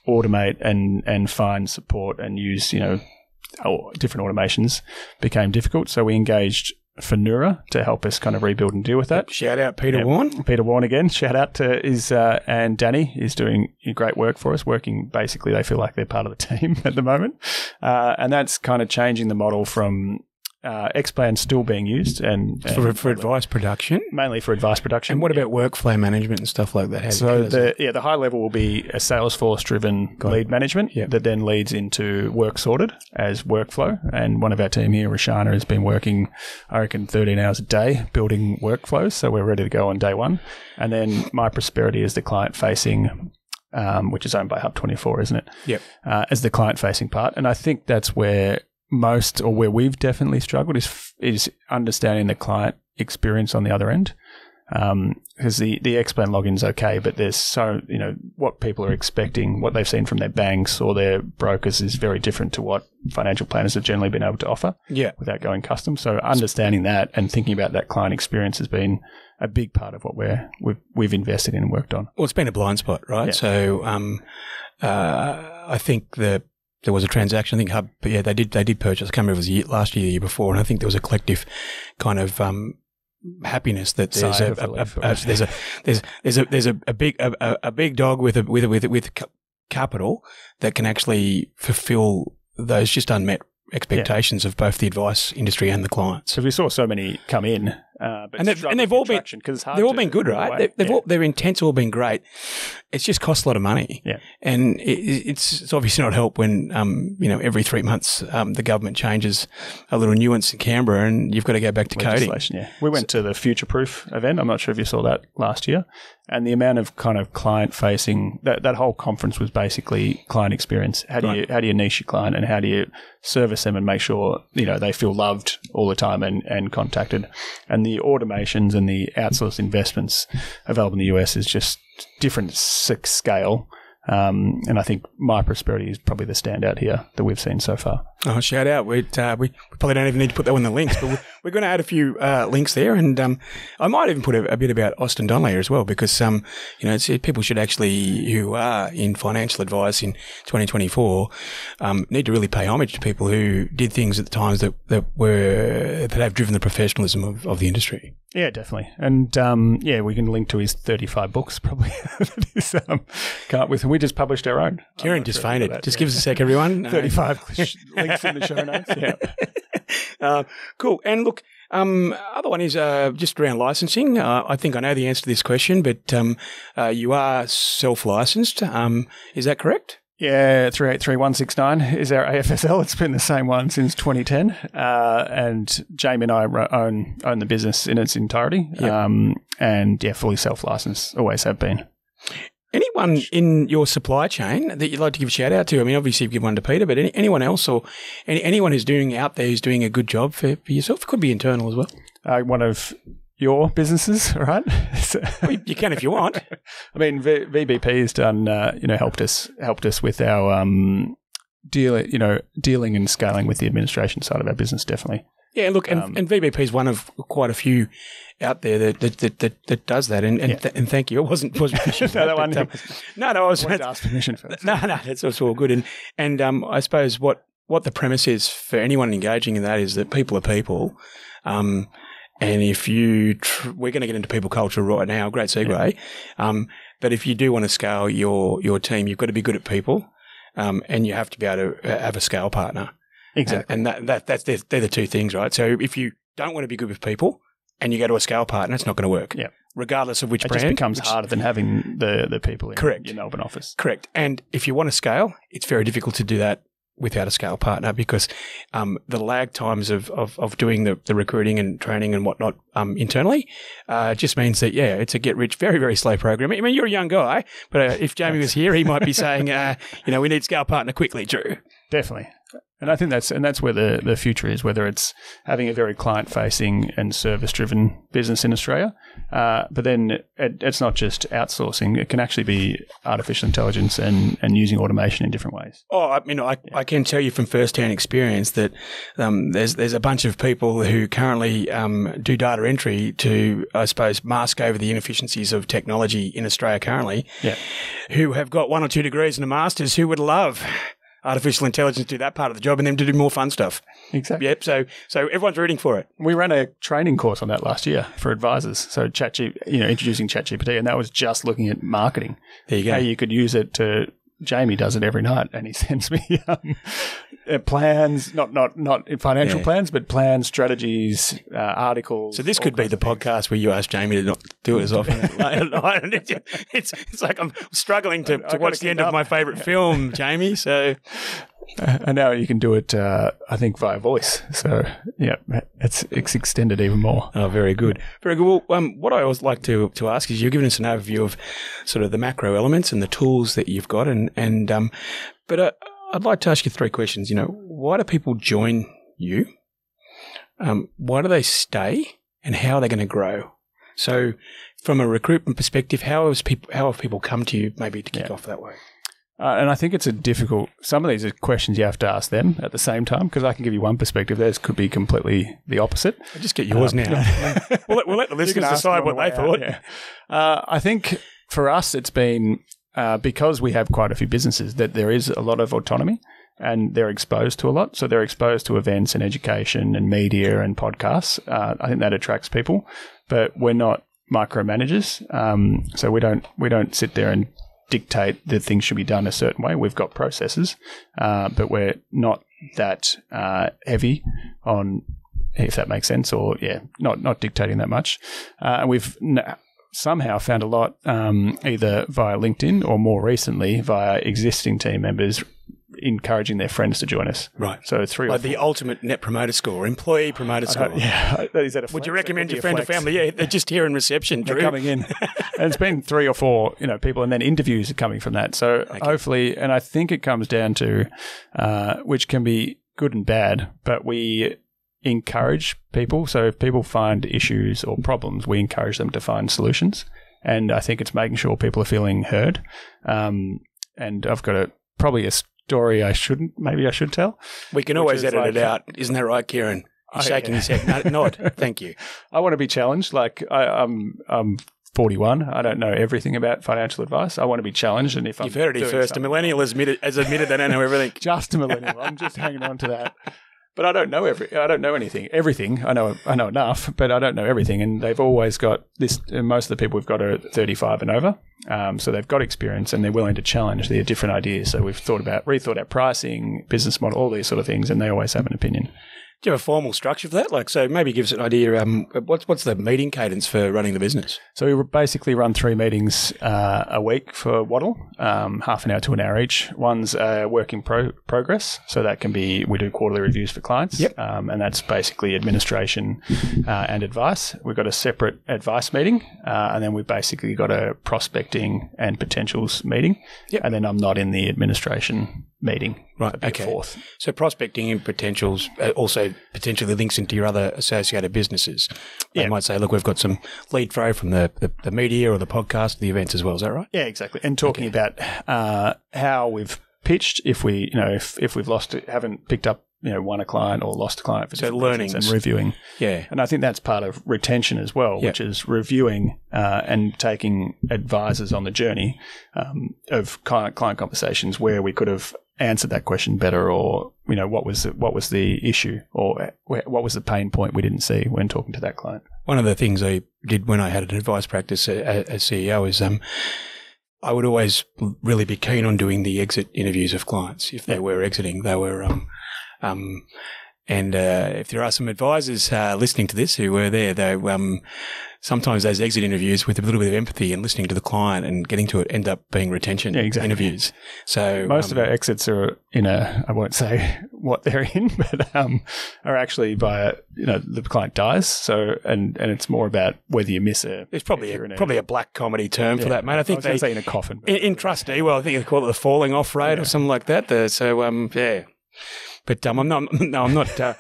automate and, and find support and use, you know, different automations became difficult. So we engaged Finura to help us kind of rebuild and deal with that. Shout out Peter. Warren. Peter Warren again. Shout out to is uh, and Danny is doing great work for us. Working basically, they feel like they're part of the team at the moment, uh, and that's kind of changing the model from uh, Xplan still being used and, and For, for advice production. mainly for advice production. And what about workflow management and stuff like that? How So the yeah the high level will be a Salesforce driven lead management Yep. that then leads into work sorted as workflow. And one of our team here, Rashana, has been working I reckon 13 hours a day building workflows. So we're ready to go on day one. And then My Prosperity is the client facing. Um, which is owned by Hub24, isn't it? Yep. Uh, as the client facing part, and I think that's where most, or where we've definitely struggled, is is understanding the client experience on the other end because the the Xplan login's okay, but there's so you know what people are expecting, what they've seen from their banks or their brokers is very different to what financial planners have generally been able to offer yeah. without going custom. So understanding that and thinking about that client experience has been a big part of what we're we've we've invested in and worked on. Well, it's been a blind spot, right? Yeah. So, um, uh, I think the there was a transaction. I think Hub, but yeah, they did they did purchase. I can't remember if it was year, last year, the year before, and I think there was a collective kind of um, happiness that there's a, a, a, a- there's a there's there's a there's a, big a, big dog with a with a, with with ca- capital that can actually fulfil those just unmet expectations of both the advice industry and the clients. So we saw so many come in, uh, And they've- and they've all been- because it's hard They've all been good, right? They, they've Yeah. all, their intents all been great. It's just cost a lot of money. Yeah. And it, it's, it's obviously not help when, um, you know, every three months, um, the government changes a little nuance in Canberra and you've got to go back to coding. Yeah, we went to the Future Proof event. I'm not sure if you saw that last year, and the amount of kind of client facing that that whole conference was basically client experience. How do you how do you niche your client, and how do you service them and make sure you know they feel loved all the time and and contacted, and the automations and the outsourced investments available in the US is just different scale. Um, and I think my prosperity is probably the standout here that we've seen so far. Oh, shout out. We, uh, we probably don't even need to put that in the links, but we're, we're going to add a few uh, links there. And um, I might even put a, a bit about Austin Donnelly as well, because um, you know it's, people should actually, who are in financial advice in 2024, um, need to really pay homage to people who did things at the times that, that were that have driven the professionalism of, of the industry. Yeah, definitely. And um, yeah, we can link to his 35 books probably he's um, come up with. We just published our own. Kieran just sure if you know fainted. Just yeah. give us a sec, everyone. Uh, 35 sh- links in the show notes. Yeah. Uh, cool. And look, um, other one is uh, just around licensing. Uh, I think I know the answer to this question, but um, uh, you are self-licensed. Um, is that correct? Yeah, 383169 is our AFSL. It's been the same one since 2010. Uh, and Jamie and I own, own the business in its entirety. Yep. Um, and yeah, fully self licensed, always have been. Anyone in your supply chain that you'd like to give a shout out to? I mean, obviously you've given one to Peter, but any, anyone else or any, anyone who's doing out there who's doing a good job for, for yourself could be internal as well. Uh, one of your businesses, right? well, you can if you want. I mean, v- VBP has done, uh, you know, helped us helped us with our um, deal, you know, dealing and scaling with the administration side of our business, definitely. Yeah, look, and, um, and VBP is one of quite a few out there that that, that, that, that does that, and and, yeah. th- and, thank you. I wasn't wasn't no, that one, um, no, no, I was to ask permission first. No, no, that's also all good, and and um, I suppose what what the premise is for anyone engaging in that is that people are people. Um, and if you, tr- we're going to get into people culture right now. Great segue. Yeah. Um, but if you do want to scale your your team, you've got to be good at people, um, and you have to be able to uh, have a scale partner. Exactly. And, and that, that that's they're, they're the two things, right? So if you don't want to be good with people and you go to a scale partner, it's not going to work. Yeah. Regardless of which it brand, just becomes which, harder than having the the people in correct. your Melbourne office. Correct. And if you want to scale, it's very difficult to do that without a scale partner because um, the lag times of, of, of, doing the, the recruiting and training and whatnot um, internally uh, just means that, yeah, it's a get rich, very, very slow program. I mean, you're a young guy, but uh, if Jamie was here, he might be saying, uh, you know, we need scale partner quickly, Drew. Definitely. And I think that's and that's where the, the future is, whether it's having a very client facing and service driven business in Australia. Uh, but then it, it's not just outsourcing; it can actually be artificial intelligence and, and using automation in different ways. Oh, I mean, I, yeah. I can tell you from first hand experience that um, there's there's a bunch of people who currently um, do data entry to, I suppose, mask over the inefficiencies of technology in Australia currently. Yeah. Who have got one or two degrees and a master's who would love artificial intelligence do that part of the job and them to do more fun stuff. Exactly. Yep. So so everyone's rooting for it. We ran a training course on that last year for advisors. So ChatGPT, you know, introducing ChatGPT, and that was just looking at marketing. There you go. How you could use it to Jamie does it every night, and he sends me um, uh, plans, not not not financial yeah. plans, but plans, strategies, uh, articles. So this could be the podcast where you ask Jamie to not do it as often. it's, it's like I'm struggling to, to watch the end up. of my favourite film, Jamie. So and now you can do it, uh, I think, via voice. So yeah, it's it's extended even more. Oh, very good, very good. Well, um, what I always like to to ask is you've given us an overview of sort of the macro elements and the tools that you've got, and and um, but uh, I'd like to ask you three questions. You know, why do people join you? Um, why do they stay, and how are they going to grow? So, from a recruitment perspective, how has people how have people come to you? Maybe to kick yeah. off that way. Uh, and I think it's a difficult. Some of these are questions you have to ask them at the same time because I can give you one perspective. Theirs could be completely the opposite. I'll just get yours um, now. we'll, let, we'll, let, the listeners decide what they thought. Yeah. uh, I think for us, it's been uh, because we have quite a few businesses that there is a lot of autonomy and they're exposed to a lot. So they're exposed to events and education and media and podcasts. Uh, I think that attracts people, but we're not micromanagers. Um, so we don't we don't sit there and dictate that things should be done a certain way. We've got processes, uh, but we're not that uh, heavy on, if that makes sense, or yeah, not not dictating that much. Uh, and we've n- somehow found a lot um, either via LinkedIn or more recently via existing team members encouraging their friends to join us. Right. So three like the ultimate net promoter score, employee promoter score. yeah. Is that a Would you recommend your friend or family? Yeah, they're just here in reception. They're coming in. and it's been three or four, you know, people, and then interviews are coming from that. So okay. hopefully, and I think it comes down to, uh, which can be good and bad, but we encourage people. So if people find issues or problems, we encourage them to find solutions. And I think it's making sure people are feeling heard. Um, and I've got a probably a story I shouldn't, maybe I should tell. We can always edit like, it out. Isn't that right, Kieran? He's shaking yeah. his head. Nod. Thank you. I want to be challenged. Like I, I'm, I'm 41. I don't know everything about financial advice. I want to be challenged. And if you've I'm heard it first, a millennial has admitted, has admitted they don't know everything. just a millennial. I'm just hanging on to that. But I don't know every. I don't know anything. Everything I know. I know enough, but I don't know everything. And they've always got this. Most of the people we've got are 35 and over, um, so they've got experience and they're willing to challenge their different ideas. So we've thought about rethought our pricing, business model, all these sort of things, and they always have an opinion. Do you have a formal structure for that? Like, so maybe give us an idea. Um, what's what's the meeting cadence for running the business? So we basically run three meetings uh, a week for Wattle, um, half an hour to an hour each. One's a work in pro- progress, so that can be we do quarterly reviews for clients, Yep. um, and that's basically administration uh, and advice. We've got a separate advice meeting, uh, and then we've basically got a prospecting and potentials meeting, Yep. and then I'm not in the administration meeting, Right, okay. Fourth, So prospecting and potentials uh, also potentially links into your other associated businesses. They Yeah. might say, look, we've got some lead flow from the, the, the media or the podcast, the events as well. Is that right? Yeah, exactly. And talking about uh, how we've pitched, if we, you know, if, if we've lost it, haven't picked up, you know, won a client or lost a client for So reasons and reviewing. Yeah. And I think that's part of retention as well, Yeah. which is reviewing uh, and taking advisors on the journey um, of client client conversations where we could have answered that question better, or you know, what was the, what was the issue, or what was the pain point we didn't see when talking to that client. One of the things I did when I had an advice practice as CEO is um, I would always really be keen on doing the exit interviews of clients if they were exiting. They were, um, um, and uh, if there are some advisors uh, listening to this who were there, they um, sometimes those exit interviews with a little bit of empathy and listening to the client and getting to it end up being retention Yeah, exactly. interviews. So Most um, of our exits are in a, I won't say what they're in, but um, are actually by, you know, the client dies. So, and, and it's more about whether you miss a. It's probably a, probably a black comedy term for that, mate. I think was they say in a coffin. in, in trustee. Well, I think they call it the falling off rate or something like that. The, so um, yeah. But um, I'm not. No, I'm not. Uh,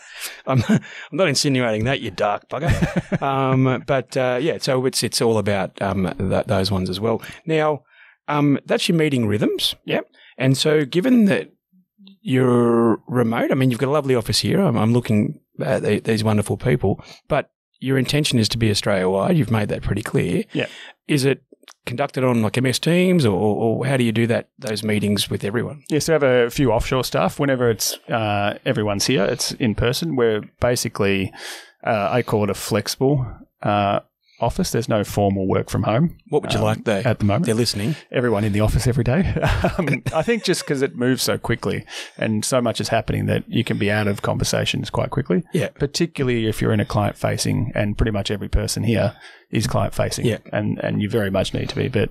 I'm, I'm not insinuating that you dark bugger. um, but uh, yeah, so it's it's all about um, th- those ones as well. Now, um, that's your meeting rhythms. Yep. And so, given that you're remote, I mean, you've got a lovely office here. I'm, I'm looking at the, these wonderful people, but your intention is to be Australia wide. You've made that pretty clear. Yeah. Is it conducted on like MS Teams, or, or how do you do that? Those meetings with everyone. Yes, we have a few offshore staff. Whenever it's uh, everyone's here, it's in person. We're basically, uh, I call it a flexible uh, office. There's no formal work from home What would you Um, like though? at the moment. They're listening. Everyone in the office every day. um, I think just because it moves so quickly and so much is happening that you can be out of conversations quite quickly. Yeah. Particularly if you're in a client facing, and pretty much every person here is client facing. Yeah. And and you very much need to be. But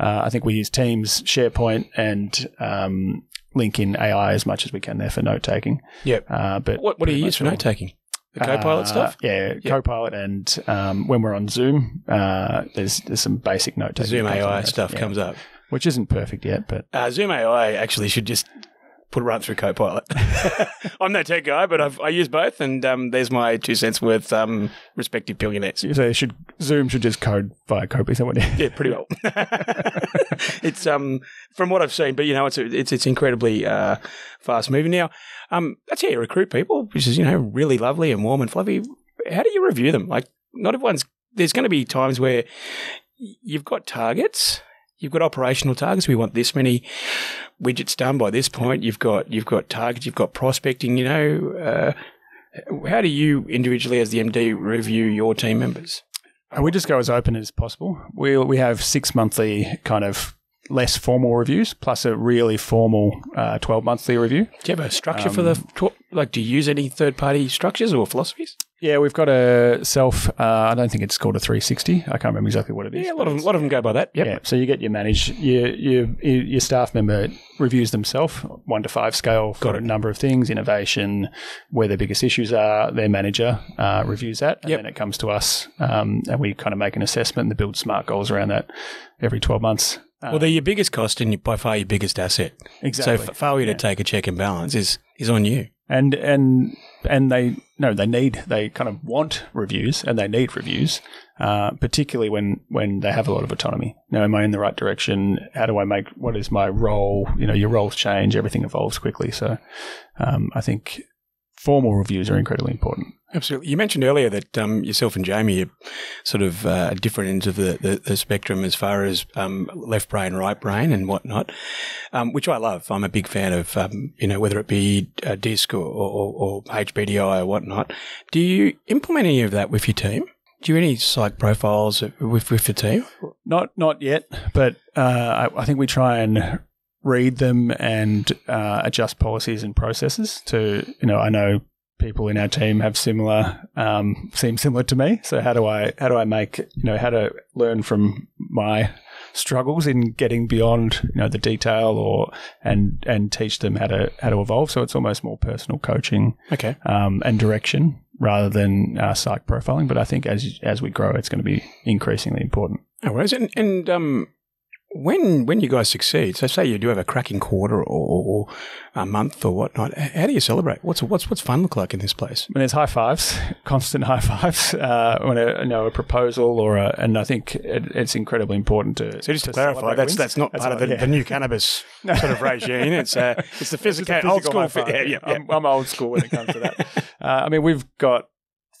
uh, I think we use Teams, SharePoint, and um, link in AI as much as we can there for note taking. Yeah. Uh, but What What do you use for note taking? The Copilot uh, stuff. Yeah, Yeah. Copilot, and um, when we're on Zoom, uh, there's there's some basic note taking. Zoom that comes on AI stuff Yeah. comes up. which isn't perfect yet, but Uh, Zoom AI actually should just put it right through Copilot. I'm no tech guy, but I've, I use both, and um, there's my two cents worth, um, respective billionaires. so they should Zoom should just code via that what? Yeah, pretty well. it's um from what I've seen, but you know, it's it's it's incredibly uh, fast moving now. Um, that's how you recruit people, which is you know really lovely and warm and fluffy. How do you review them? Like, not everyone's. There's going to be times where you've got targets. You've got operational targets. We want this many widgets done by this point. You've got you've got targets. You've got prospecting. You know, uh, how do you individually, as the MD, review your team members? Uh, we just go as open as possible. We we have six monthly kind of less formal reviews plus a really formal uh, twelve monthly review. Do you have a structure for the tw- like? Do you use any third party structures or philosophies? Yeah, we've got a self. Uh, I don't think it's called a 360. I can't remember exactly what it is. Yeah, a lot of them, lot of them go by that. Yep. Yeah, so you get your managed, your, your your staff member reviews themselves, one to five scale for Got a number of things, innovation, where their biggest issues are. Their manager uh, reviews that, and Yep. then it comes to us, um, and we kind of make an assessment and build smart goals around that every twelve months. Uh, Well, they're your biggest cost and by far your biggest asset. exactly. So failure Yeah. to take a check and balance is is on you. and and and they no they need they kind of want reviews and they need reviews uh, particularly when when they have a lot of autonomy now am i in the right direction how do i make what is my role you know your roles change everything evolves quickly so um, i think formal reviews are incredibly important Absolutely. You mentioned earlier that um, yourself and Jamie are sort of uh, different ends of the, the, the spectrum as far as um, left brain, right brain, and whatnot, um, which I love. I'm a big fan of, um, you know, whether it be uh, DISC or, or, or HBDI or whatnot. Do you implement any of that with your team? Do you any psych profiles with, with the team? Not not yet, but uh, I, I think we try and read them and uh, adjust policies and processes to you know I know people in our team have similar um, seem similar to me. So how do I how do I make you know how to learn from my struggles in getting beyond you know the detail or and and teach them how to how to evolve. So it's almost more personal coaching Okay. um, and direction rather than uh, psych profiling. But I think as as we grow, it's going to be increasingly important. No worries. And, and um, when when you guys succeed, so say you do have a cracking quarter or, or a month or whatnot, how do you celebrate? What's what's what's fun look like in this place? When there's high fives, constant high fives, uh, when a you know a proposal or a, and I think it, it's incredibly important to. So just to clarify, that's that's not part of the, yeah. the new cannabis sort of regime. It's uh, it's the It's physical, physical old school. high fi- five. yeah, yeah, yeah. I'm, I'm old school when it comes to that. uh, I mean, we've got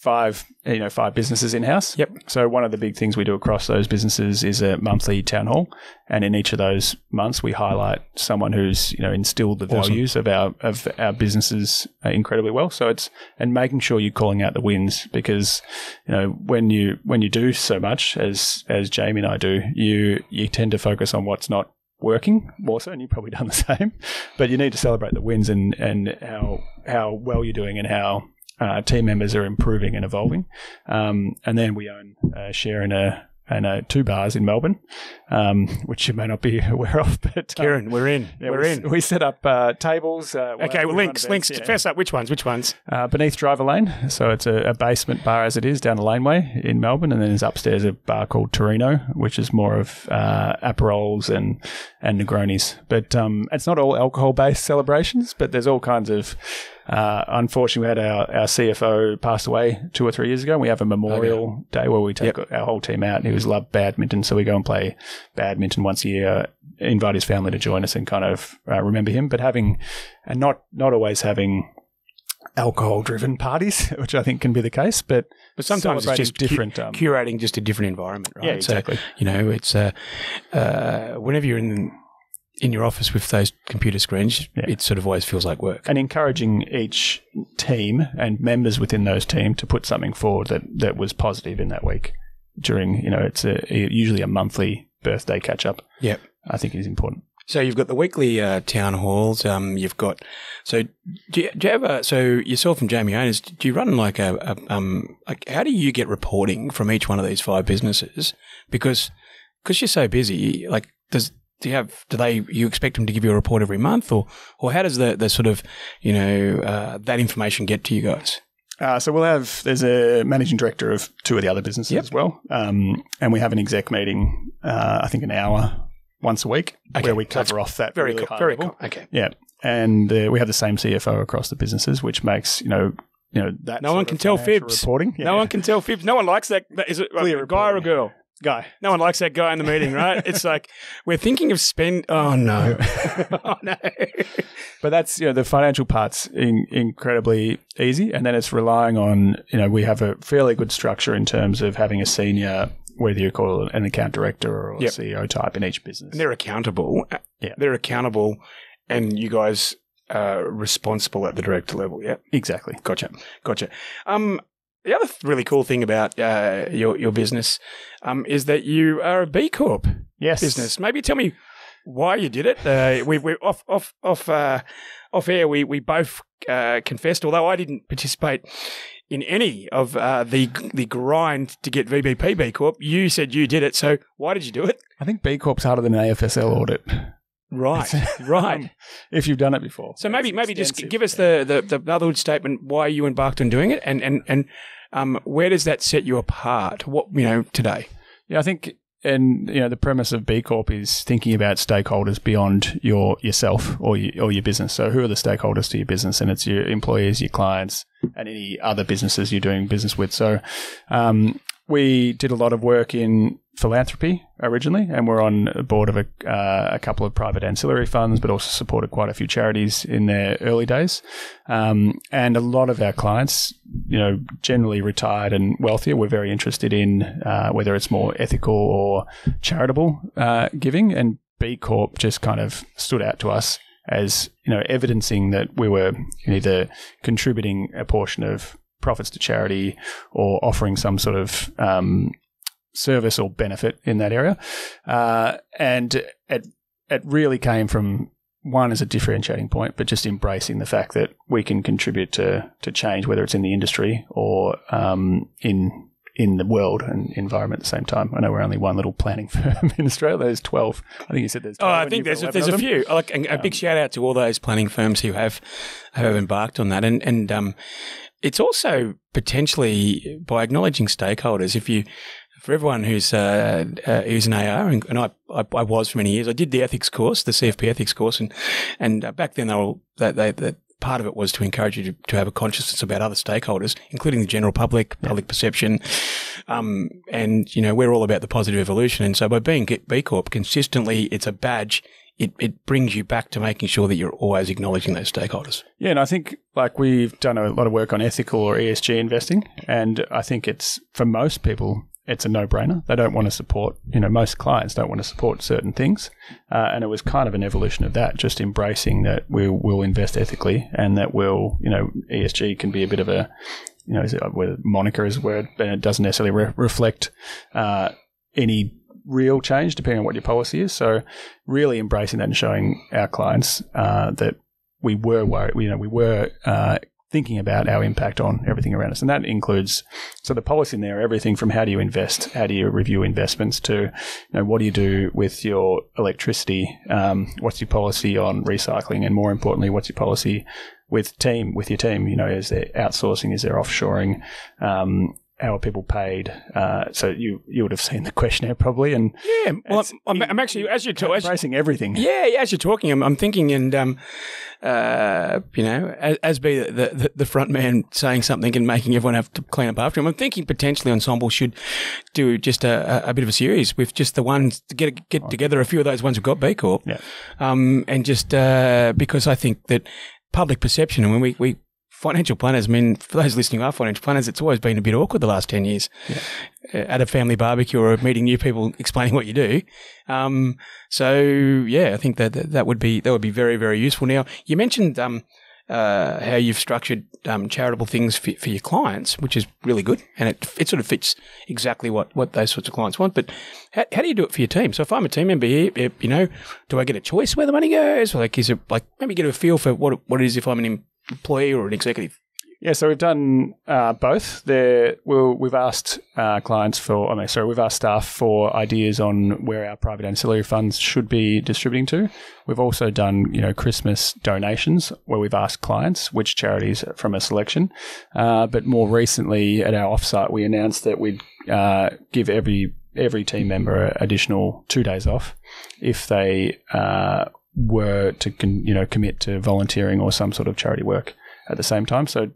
five, you know, five businesses in house. Yep. So one of the big things we do across those businesses is a monthly town hall, and in each of those months, we highlight someone who's you know instilled the Awesome. values of our of our businesses uh, incredibly well. So it's and making sure you're calling out the wins because you know when you when you do so much as as Jamie and I do, you you tend to focus on what's not working more so, and you've probably done the same. But you need to celebrate the wins and and how how well you're doing and how uh, team members are improving and evolving. Um, and then we own a share in a and uh, two bars in Melbourne, um, which you may not be aware of. But um, Kieran, we're in. yeah, we're we, in. We set up uh, tables. Uh, okay, well, links, events, links. yeah. First up, which ones? Which ones? Uh, beneath Driver Lane. So it's a, a basement bar as it is down a laneway in Melbourne. And then there's upstairs a bar called Torino, which is more of uh, Aperols and, and Negronis. But um, it's not all alcohol based celebrations, but there's all kinds of. Uh, unfortunately, we had our, our CFO passed away two or three years ago. And we have a memorial day where we take our whole team out. And he was loved badminton, so we go and play badminton once a year. Invite his family to join us and kind of uh, remember him. But having and not not always having alcohol driven parties, which I think can be the case, but But sometimes it's just different. um, curating just a different environment, right? Yeah, exactly. you know, it's uh, uh, whenever you're in in your office with those computer screens, Yeah. it sort of always feels like work. and encouraging each team and members within those team to put something forward that, that was positive in that week during, you know, it's a, usually a monthly birthday catch up. Yep. I think is important. So you've got the weekly uh, town halls. Um, you've got so do you, do you have a so yourself and Jamie owners? Do you run like a, a um like how do you get reporting from each one of these five businesses? Because because you're so busy, like does do you have do they you expect them to give you a report every month or or how does the the sort of you know uh, that information get to you guys? Uh, so we'll have there's a managing director of two of the other businesses Yep. as well, um, and we have an exec meeting. Uh, I think an hour once a week Okay, where we so that's cover off that Very really co- high very level. co- okay. Yeah, and uh, we have the same CFO across the businesses, which makes you know you know that No one can tell fibs. Reporting. No one can tell fibs. No one likes that. that is it Clear a guy or a girl? Guy. No one likes that guy in the meeting, right? it's like we're thinking of spend. Oh no! oh no! But that's you know the financial part's in, incredibly easy, and then it's relying on you know we have a fairly good structure in terms of having a senior, whether you call it an account director or Yep. a CEO type in each business. And they're accountable. Yeah. They're accountable, and you guys are responsible at the director level. Yeah, exactly. gotcha, gotcha. Um, the other really cool thing about uh, your your business um, is that you are a B Corp Yes. business. Maybe tell me why you did it. Uh, we we off off off uh, off air. We we both uh, confessed, although I didn't participate in any of uh, the the grind to get VBP B Corp. You said you did it, so why did you do it? I think B Corp's harder than an AFSL audit. Right, right. Um, if you've done it before. So maybe maybe just give us the, the, the Motherhood statement why you embarked on doing it and, and, and um, where does that set you apart? What you know today? Yeah, I think, and you know, the premise of B Corp is thinking about stakeholders beyond your yourself or your, or your business. So, who are the stakeholders to your business? And it's your employees, your clients, and any other businesses you're doing business with. So, um, we did a lot of work in philanthropy originally, and we're on board of a, uh, a couple of private ancillary funds, but also supported quite a few charities in their early days. Um, and a lot of our clients, you know, generally retired and wealthier, we're very interested in uh, whether it's more ethical or charitable uh, giving. And B Corp just kind of stood out to us as you know evidencing that we were either contributing a portion of profits to charity or offering some sort of um, service or benefit in that area. Uh, and it, it really came from one as a differentiating point, but just embracing the fact that we can contribute to to change, whether it's in the industry or um, in in the world and environment at the same time. I know we're only one little planning firm in Australia. There's twelve. I think you said there's. 12 Oh, I think there's a, there's a few. Like a, a big shout out to all those planning firms who have who have embarked on that, and and um, it's also potentially by acknowledging stakeholders. If you for everyone who's uh, uh, who's an AR, and, and I, I I was for many years. I did the ethics course, the CFP ethics course, and and uh, back then they were that they, they part of it was to encourage you to, to have a consciousness about other stakeholders, including the general public, public perception. Um, and, you know, we're all about the positive evolution. And so by being B Corp consistently, it's a badge. It, it brings you back to making sure that you're always acknowledging those stakeholders. Yeah, and I think like we've done a lot of work on ethical or ESG investing, and I think it's for most people it's a no-brainer. They don't want to support, you know, most clients don't want to support certain things, uh, and it was kind of an evolution of that, just embracing that we will invest ethically and that we'll, you know, ESG can be a bit of a, you know, where moniker is a word, and it doesn't necessarily re- reflect uh, any real change depending on what your policy is. So really embracing that and showing our clients uh, that we were worried, you know, we were uh, thinking about our impact on everything around us. And that includes, so the policy in there, everything from how do you invest, how do you review investments to, you know, what do you do with your electricity? Um, what's your policy on recycling? And more importantly, what's your policy with team, with your team? You know, is there outsourcing? Is there offshoring? Um, how are people paid? Uh, so you you would have seen the questionnaire probably, and Yeah. Well, I'm, I'm actually, as you're, ta- as, embracing everything. Yeah, yeah, as you're talking, I'm, I'm thinking, and um, uh, you know, as, as be the, the the front man saying something and making everyone have to clean up after him. I'm thinking potentially Ensombl should do just a, a, a bit of a series with just the ones to get get together a few of those ones who've got B Corp, Yeah. um, and just uh, because I think that public perception, and when we we financial planners, I mean, for those listening who are financial planners, it's always been a bit awkward the last 10 years uh, at a family barbecue or meeting new people explaining what you do. Um, so yeah, I think that, that that would be, that would be very, very useful. Now, you mentioned, um, uh, how you've structured um, charitable things for, for your clients, which is really good, and it it sort of fits exactly what, what those sorts of clients want. But how, how do you do it for your team? So if I'm a team member here, eh, you know, do I get a choice where the money goes? Or like, is it like maybe get a feel for what what it is if I'm an employee or an executive? Yeah, so we've done uh, both. There, we'll, we've asked uh, clients for, I mean, sorry, we've asked staff for ideas on where our private ancillary funds should be distributing to. We've also done, you know, Christmas donations where we've asked clients which charities from a selection. Uh, but more recently, at our offsite, we announced that we'd uh, give every every team member additional two days off if they uh, were to, con- you know, commit to volunteering or some sort of charity work at the same time. So,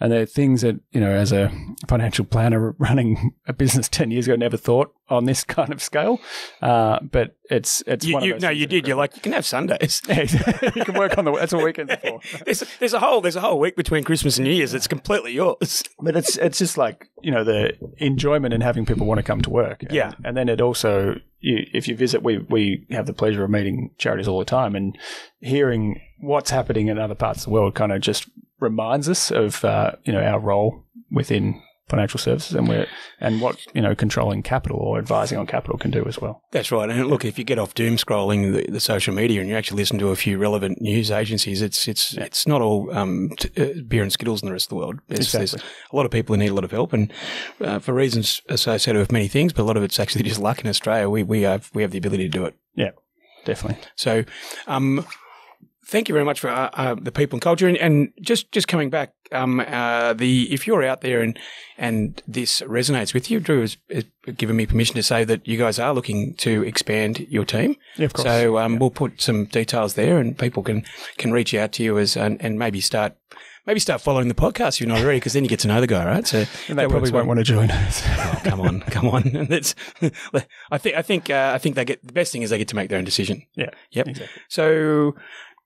and they're things that, you know, as a financial planner running a business 10 years ago, never thought on this kind of scale. Uh, but it's, it's You, one of you, those no, you did. You're like you can have Sundays. you can work on the, that's what weekends for. there's, there's a whole there's a whole week between Christmas and New Year's. It's completely yours. But it's, it's just like, you know, the enjoyment in having people want to come to work. And, Yeah. And then it also, you, if you visit, we, we have the pleasure of meeting charities all the time and hearing what's happening in other parts of the world kind of just reminds us of, uh, you know, our role within financial services and where, and what, you know, controlling capital or advising on capital can do as well. That's right. And look, if you get off doom scrolling the, the social media and you actually listen to a few relevant news agencies, it's it's it's not all um, t- uh, beer and skittles in the rest of the world. There's, there's Exactly. a lot of people who need a lot of help, and uh, for reasons associated with many things, but a lot of it's actually just luck in Australia. We we have we have the ability to do it. Yeah, definitely. So, um, thank you very much for uh, uh, the people and culture, and, and just just coming back, um, uh, the if you're out there and and this resonates with you, Drew has, has given me permission to say that you guys are looking to expand your team. Yeah, of course. So um, we'll put some details there, and people can can reach out to you as and, and maybe start. Maybe start following the podcast if you're not already, because then you get to know the guy, right? So And they probably won't want to join us. Oh, come on, come on. That's, I think, I think, uh, I think they get the best thing is they get to make their own decision. yeah. Yep. Exactly. So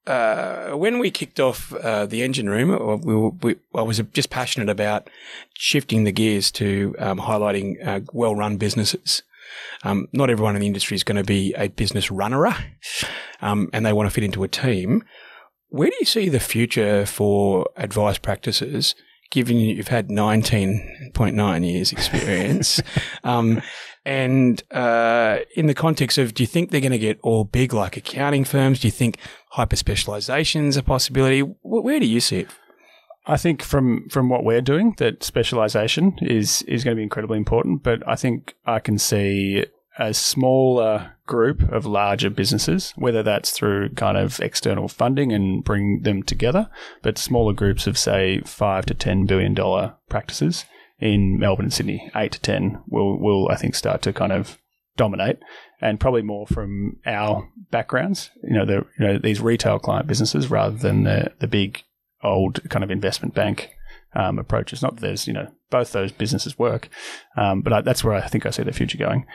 uh, when we kicked off uh, the engine room, uh, we, were, we, I was just passionate about shifting the gears to um, highlighting uh, well-run businesses. Um, not everyone in the industry is going to be a business runner, um, and they want to fit into a team. Where do you see the future for advice practices? Given you've had 19.9 years experience, um, And uh, in the context of, do you think they're going to get all big like accounting firms? Do you think hyper specialization is a possibility? Where do you see it? I think from from what we're doing, that specialization is is going to be incredibly important. But I think I can see a smaller group of larger businesses, whether that's through kind of external funding and bring them together, but smaller groups of say five to ten billion dollar practices in Melbourne and Sydney, eight to ten will will I think start to kind of dominate, and probably more from our backgrounds. You know, the you know these retail client businesses rather than the the big old kind of investment bank um, approaches. Not that there's you know both those businesses work, um, but I, that's where I think I see the future going.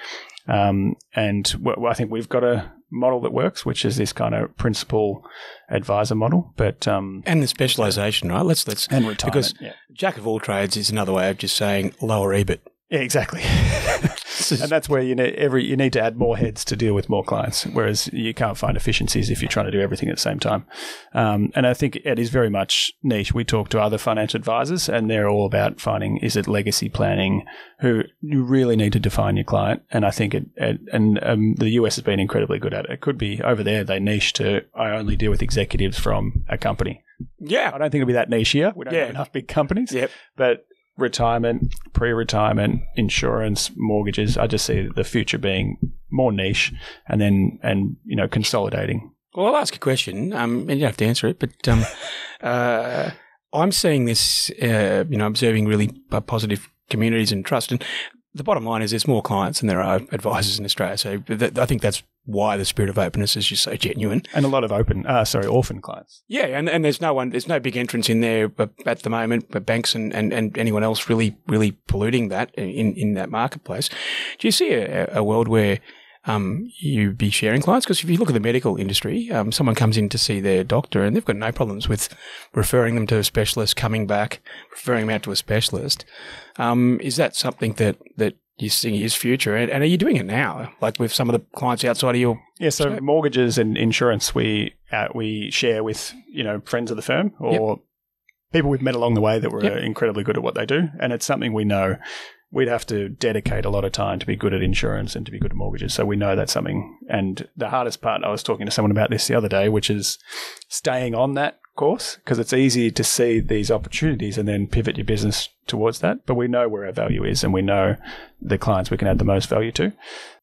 Um, and I think we've got a model that works, which is this kind of principal advisor model. But um, and the specialization, right? Let's let's and retirement because yeah. jack of all trades is another way of just saying lower EBIT. Yeah, exactly. and that's where you need every you need to add more heads to deal with more clients, whereas you can't find efficiencies if you're trying to do everything at the same time. Um, and I think it is very much niche. We talk to other financial advisors, and they're all about finding is it legacy planning. Who you really need to define your client, and I think it, it and um, the US has been incredibly good at it. It could be over there they niche to I only deal with executives from a company. Yeah, I don't think it'll be that niche here. We don't Yeah. have enough big companies. Yep. But retirement, pre-retirement, insurance, mortgages, I just see the future being more niche and then and you know consolidating. Well, I'll ask a question, um, and you don't have to answer it, but um, uh, I'm seeing this, uh, you know, observing really positive communities and trust. And the bottom line is there's more clients than there are advisors in Australia. So th- I think that's why the spirit of openness is just so genuine. And a lot of open, uh, sorry, orphan clients. Yeah, and, and there's no one, there's no big entrance in there at the moment, but banks and, and, and anyone else really, really polluting that in, in that marketplace. Do you see a, a world where um, you be sharing clients? Because if you look at the medical industry, um, someone comes in to see their doctor and they've got no problems with referring them to a specialist, coming back, referring them out to a specialist. Um, is that something that, that you see is future? And, and are you doing it now, like with some of the clients outside of your Yeah, so mortgages and insurance we uh, we share with you know friends of the firm or people we've met along the way that were Yep. incredibly good at what they do, and it's something we know we'd have to dedicate a lot of time to be good at insurance and to be good at mortgages. So we know that's something. And the hardest part, I was talking to someone about this the other day, which is staying on that course because it's easy to see these opportunities and then pivot your business towards that. But we know where our value is and we know the clients we can add the most value to.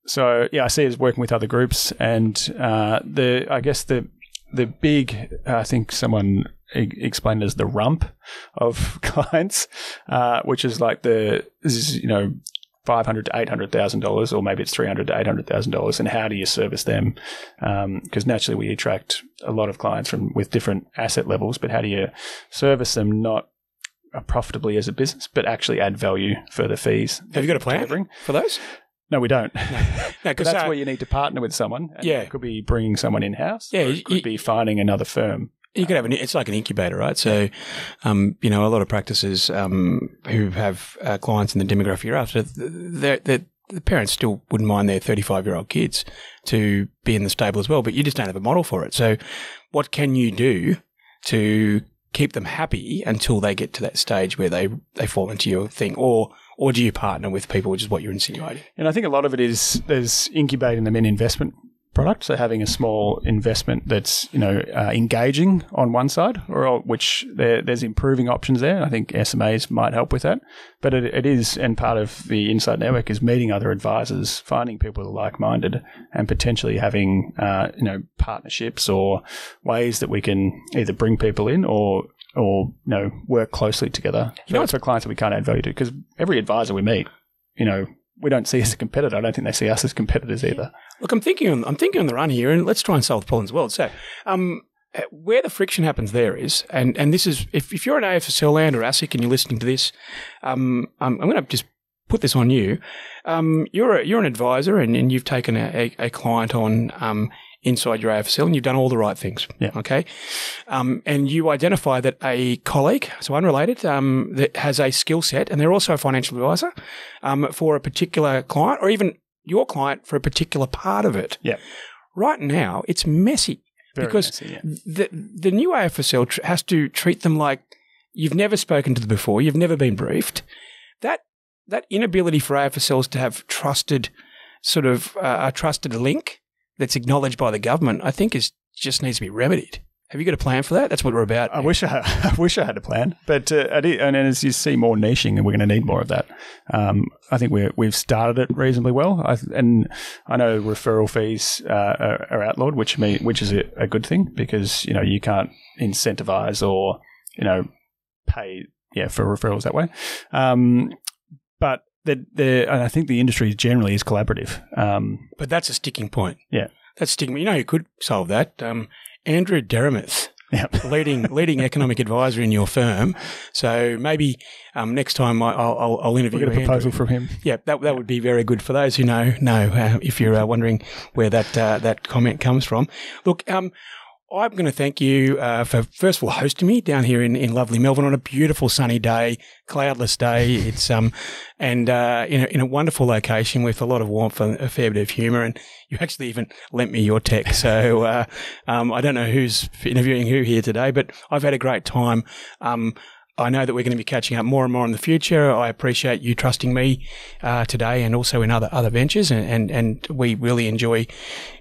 So yeah, I see it as working with other groups, and uh, the I guess the the big I think someone e- explained as the rump of clients, uh, which is like the this is you know. Five hundred to eight hundred thousand dollars, or maybe it's three hundred to eight hundred thousand dollars, and how do you service them? Because naturally, we attract a lot of clients from with different asset levels, but how do you service them not uh, profitably as a business, but actually add value for the fees? Have you got a plan delivering? for those? No, we don't. No, because that's where you need to partner with someone. Yeah. it could be bringing someone in house. Yeah, it could you- be finding another firm. You could have an, it's like an incubator, right? So, um, you know, a lot of practices, um, who have uh, clients in the demographic you're after, they're, they're, the parents still wouldn't mind their 35 year old kids to be in the stable as well, but you just don't have a model for it. So what can you do to keep them happy until they get to that stage where they, they fall into your thing? Or, or do you partner with people, which is what you're insinuating? And I think a lot of it is there's incubating them in investment product. So having a small investment that's you know uh, engaging on one side, or which there, there's improving options there. I think SMAs might help with that. But it, it is, and part of the Inside Network is meeting other advisors, finding people that are like-minded, and potentially having uh, you know partnerships or ways that we can either bring people in or or you know work closely together. You know for, for clients that we can't add value to, because every advisor we meet, you know. We don't see us as a competitor. I don't think they see us as competitors either. Look, I'm thinking, on, I'm thinking on the run here, and let's try and solve the problems well. So, um, uh, where the friction happens there is, and, and this is, if, if you're an AFSL land or ASIC and you're listening to this, um, um, I'm going to just put this on you. Um, you're a, you're an advisor, and, and you've taken a, a, a client on um, inside your AFSL, and you've done all the right things. Yeah. Okay. Um, and you identify that a colleague, so unrelated, um, that has a skill set, and they're also a financial advisor um, for a particular client, or even your client for a particular part of it. Yeah. Right now, it's messy Very because messy, yeah. the the new AFSL tr- has to treat them like you've never spoken to them before, you've never been briefed. That that inability for AFSLs to have trusted sort of uh, a trusted link that's acknowledged by the government, I think is just needs to be remedied. Have you got a plan for that? That's what we're about. I wish I, had, I wish I had a plan, but uh, and as you see more niching, and we're going to need more of that. Um, I think we we've started it reasonably well, I, and I know referral fees uh, are, are, outlawed, which mean which is a, a, good thing because you know you can't incentivize or you know pay yeah for referrals that way. Um, but the, the, I think the industry generally is collaborative. Um, but that's a sticking point. Yeah. That's sticking. You know, you could solve that. Um, Andrew Deremith, yep. leading leading economic advisor in your firm. So maybe um, next time I, will I'll interview. We'll get a proposal Andrew. from him. Yeah, that that would be very good for those who know know. Uh, if you're uh, wondering where that uh, that comment comes from, look. Um, I'm going to thank you uh, for first of all hosting me down here in, in lovely Melbourne on a beautiful sunny day, cloudless day. It's um and uh, in a, in a wonderful location with a lot of warmth and a fair bit of humour. And you actually even lent me your tech, so uh, um, I don't know who's interviewing who here today, but I've had a great time. Um, I know that we're going to be catching up more and more in the future. I appreciate you trusting me uh, today and also in other other ventures, and, and, and we really enjoy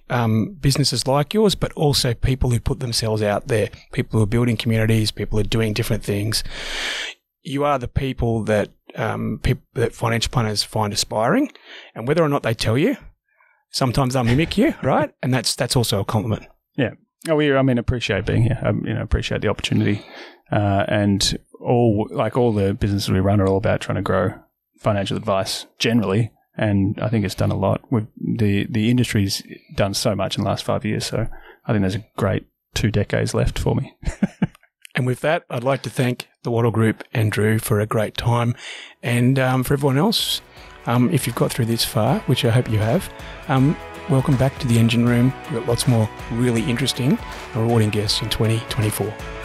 um, businesses like yours, but also people who put themselves out there, people who are building communities, people who are doing different things. You are the people that um, people, that financial planners find aspiring, and whether or not they tell you, sometimes they'll mimic you, right? And that's that's also a compliment. Yeah. Oh, we I mean appreciate being here. Um, you know, appreciate the opportunity, uh, and all like all the businesses we run are all about trying to grow financial advice generally, and I think it's done a lot. We've, the the industry's done so much in the last five years, so I think there's a great two decades left for me. and with that, I'd like to thank the Wattle Group and Drew for a great time, and um, for everyone else, um, if you've got through this far, which I hope you have. Um, welcome back to the engine room. We've got lots more really interesting, and rewarding guests in 2024.